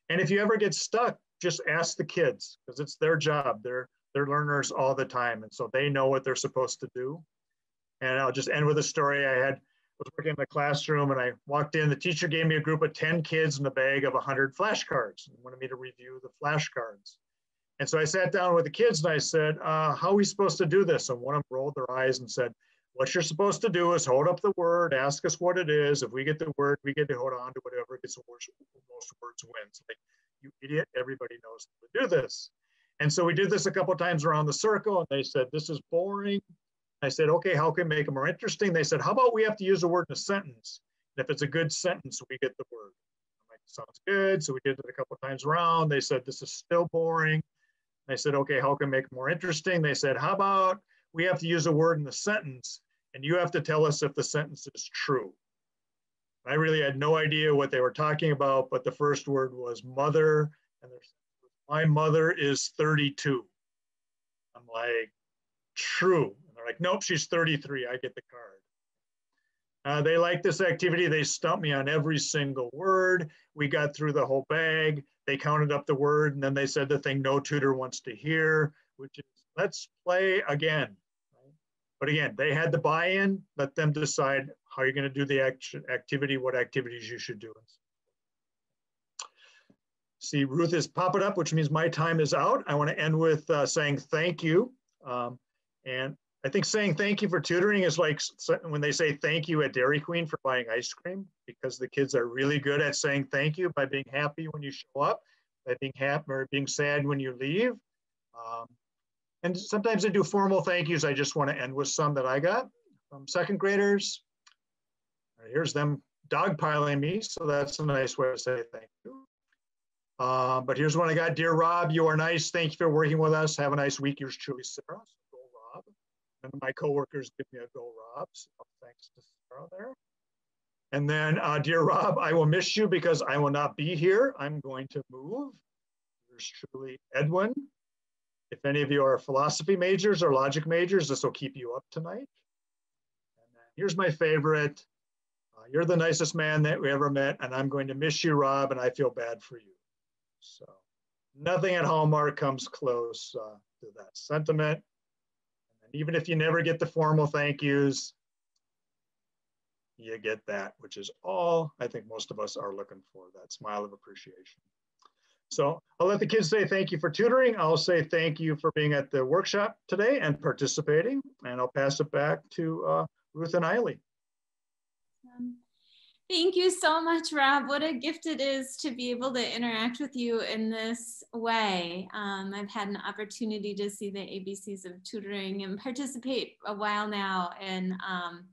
and if you ever get stuck just ask the kids because it's their job they're they're learners all the time and so they know what they're supposed to do and i'll just end with a story i had was working in the classroom and I walked in. The teacher gave me a group of 10 kids and a bag of 100 flashcards and wanted me to review the flashcards. And so I sat down with the kids and I said, uh, How are we supposed to do this? And one of them rolled their eyes and said, what you're supposed to do is hold up the word, ask us what it is. If we get the word, we get to hold on to whatever gets the most, most words wins. Like, you idiot, everybody knows how to do this. And so we did this a couple times around the circle, and they said, This is boring. I said, Okay, how can we make it more interesting? They said, How about we have to use a word in a sentence? And if it's a good sentence, we get the word. I'm like, Sounds good. So we did it a couple times around. They said, This is still boring. I said, Okay, how can we make it more interesting? They said, How about we have to use a word in the sentence and you have to tell us if the sentence is true. I really had no idea what they were talking about, but the first word was mother, and my mother is 32. I'm like, true. And they're like, nope, she's 33. I get the card. Uh, they like this activity. They stumped me on every single word. We got through the whole bag. They counted up the word, and then they said the thing no tutor wants to hear, which is let's play again. But again, they had the buy-in. Let them decide how you're going to do the activity, what activities you should do. See, Ruth is popping up, which means my time is out. I want to end with uh, saying thank you. Um, and I think saying thank you for tutoring is like when they say thank you at Dairy Queen for buying ice cream, because the kids are really good at saying thank you by being happy when you show up, by being happy or being sad when you leave. Um, and sometimes I do formal thank yous. I just want to end with some that I got from second graders. Here's them dogpiling me, so that's a nice way to say thank you. Uh, but here's one I got. Dear Rob, you are nice. Thank you for working with us. Have a nice week. Yours truly, Sarah. So go Rob. And my coworkers give me a go Rob. So thanks to Sarah there. And then, uh, dear Rob, I will miss you because I will not be here. I'm going to move. Yours truly, Edwin. If any of you are philosophy majors or logic majors, this will keep you up tonight. Here's my favorite. Uh, you're the nicest man that we ever met, and I'm going to miss you, Rob, and I feel bad for you. So nothing at Hallmark comes close uh, to that sentiment. And even if you never get the formal thank yous, you get that, which is all I think most of us are looking for, that smile of appreciation. So I'll let the kids say thank you for tutoring. I'll say thank you for being at the workshop today and participating. And I'll pass it back to uh, Ruth and Eiley. Um, thank you so much, Rob. What a gift it is to be able to interact with you in this way. Um, I've had an opportunity to see the ABCs of tutoring and participate a while now. And um,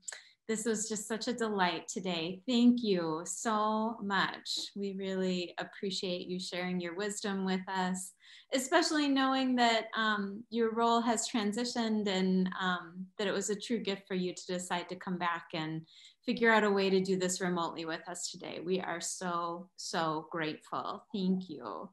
this was just such a delight today. Thank you so much. We really appreciate you sharing your wisdom with us, especially knowing that um, your role has transitioned and um, that it was a true gift for you to decide to come back and figure out a way to do this remotely with us today. We are so, so grateful. Thank you.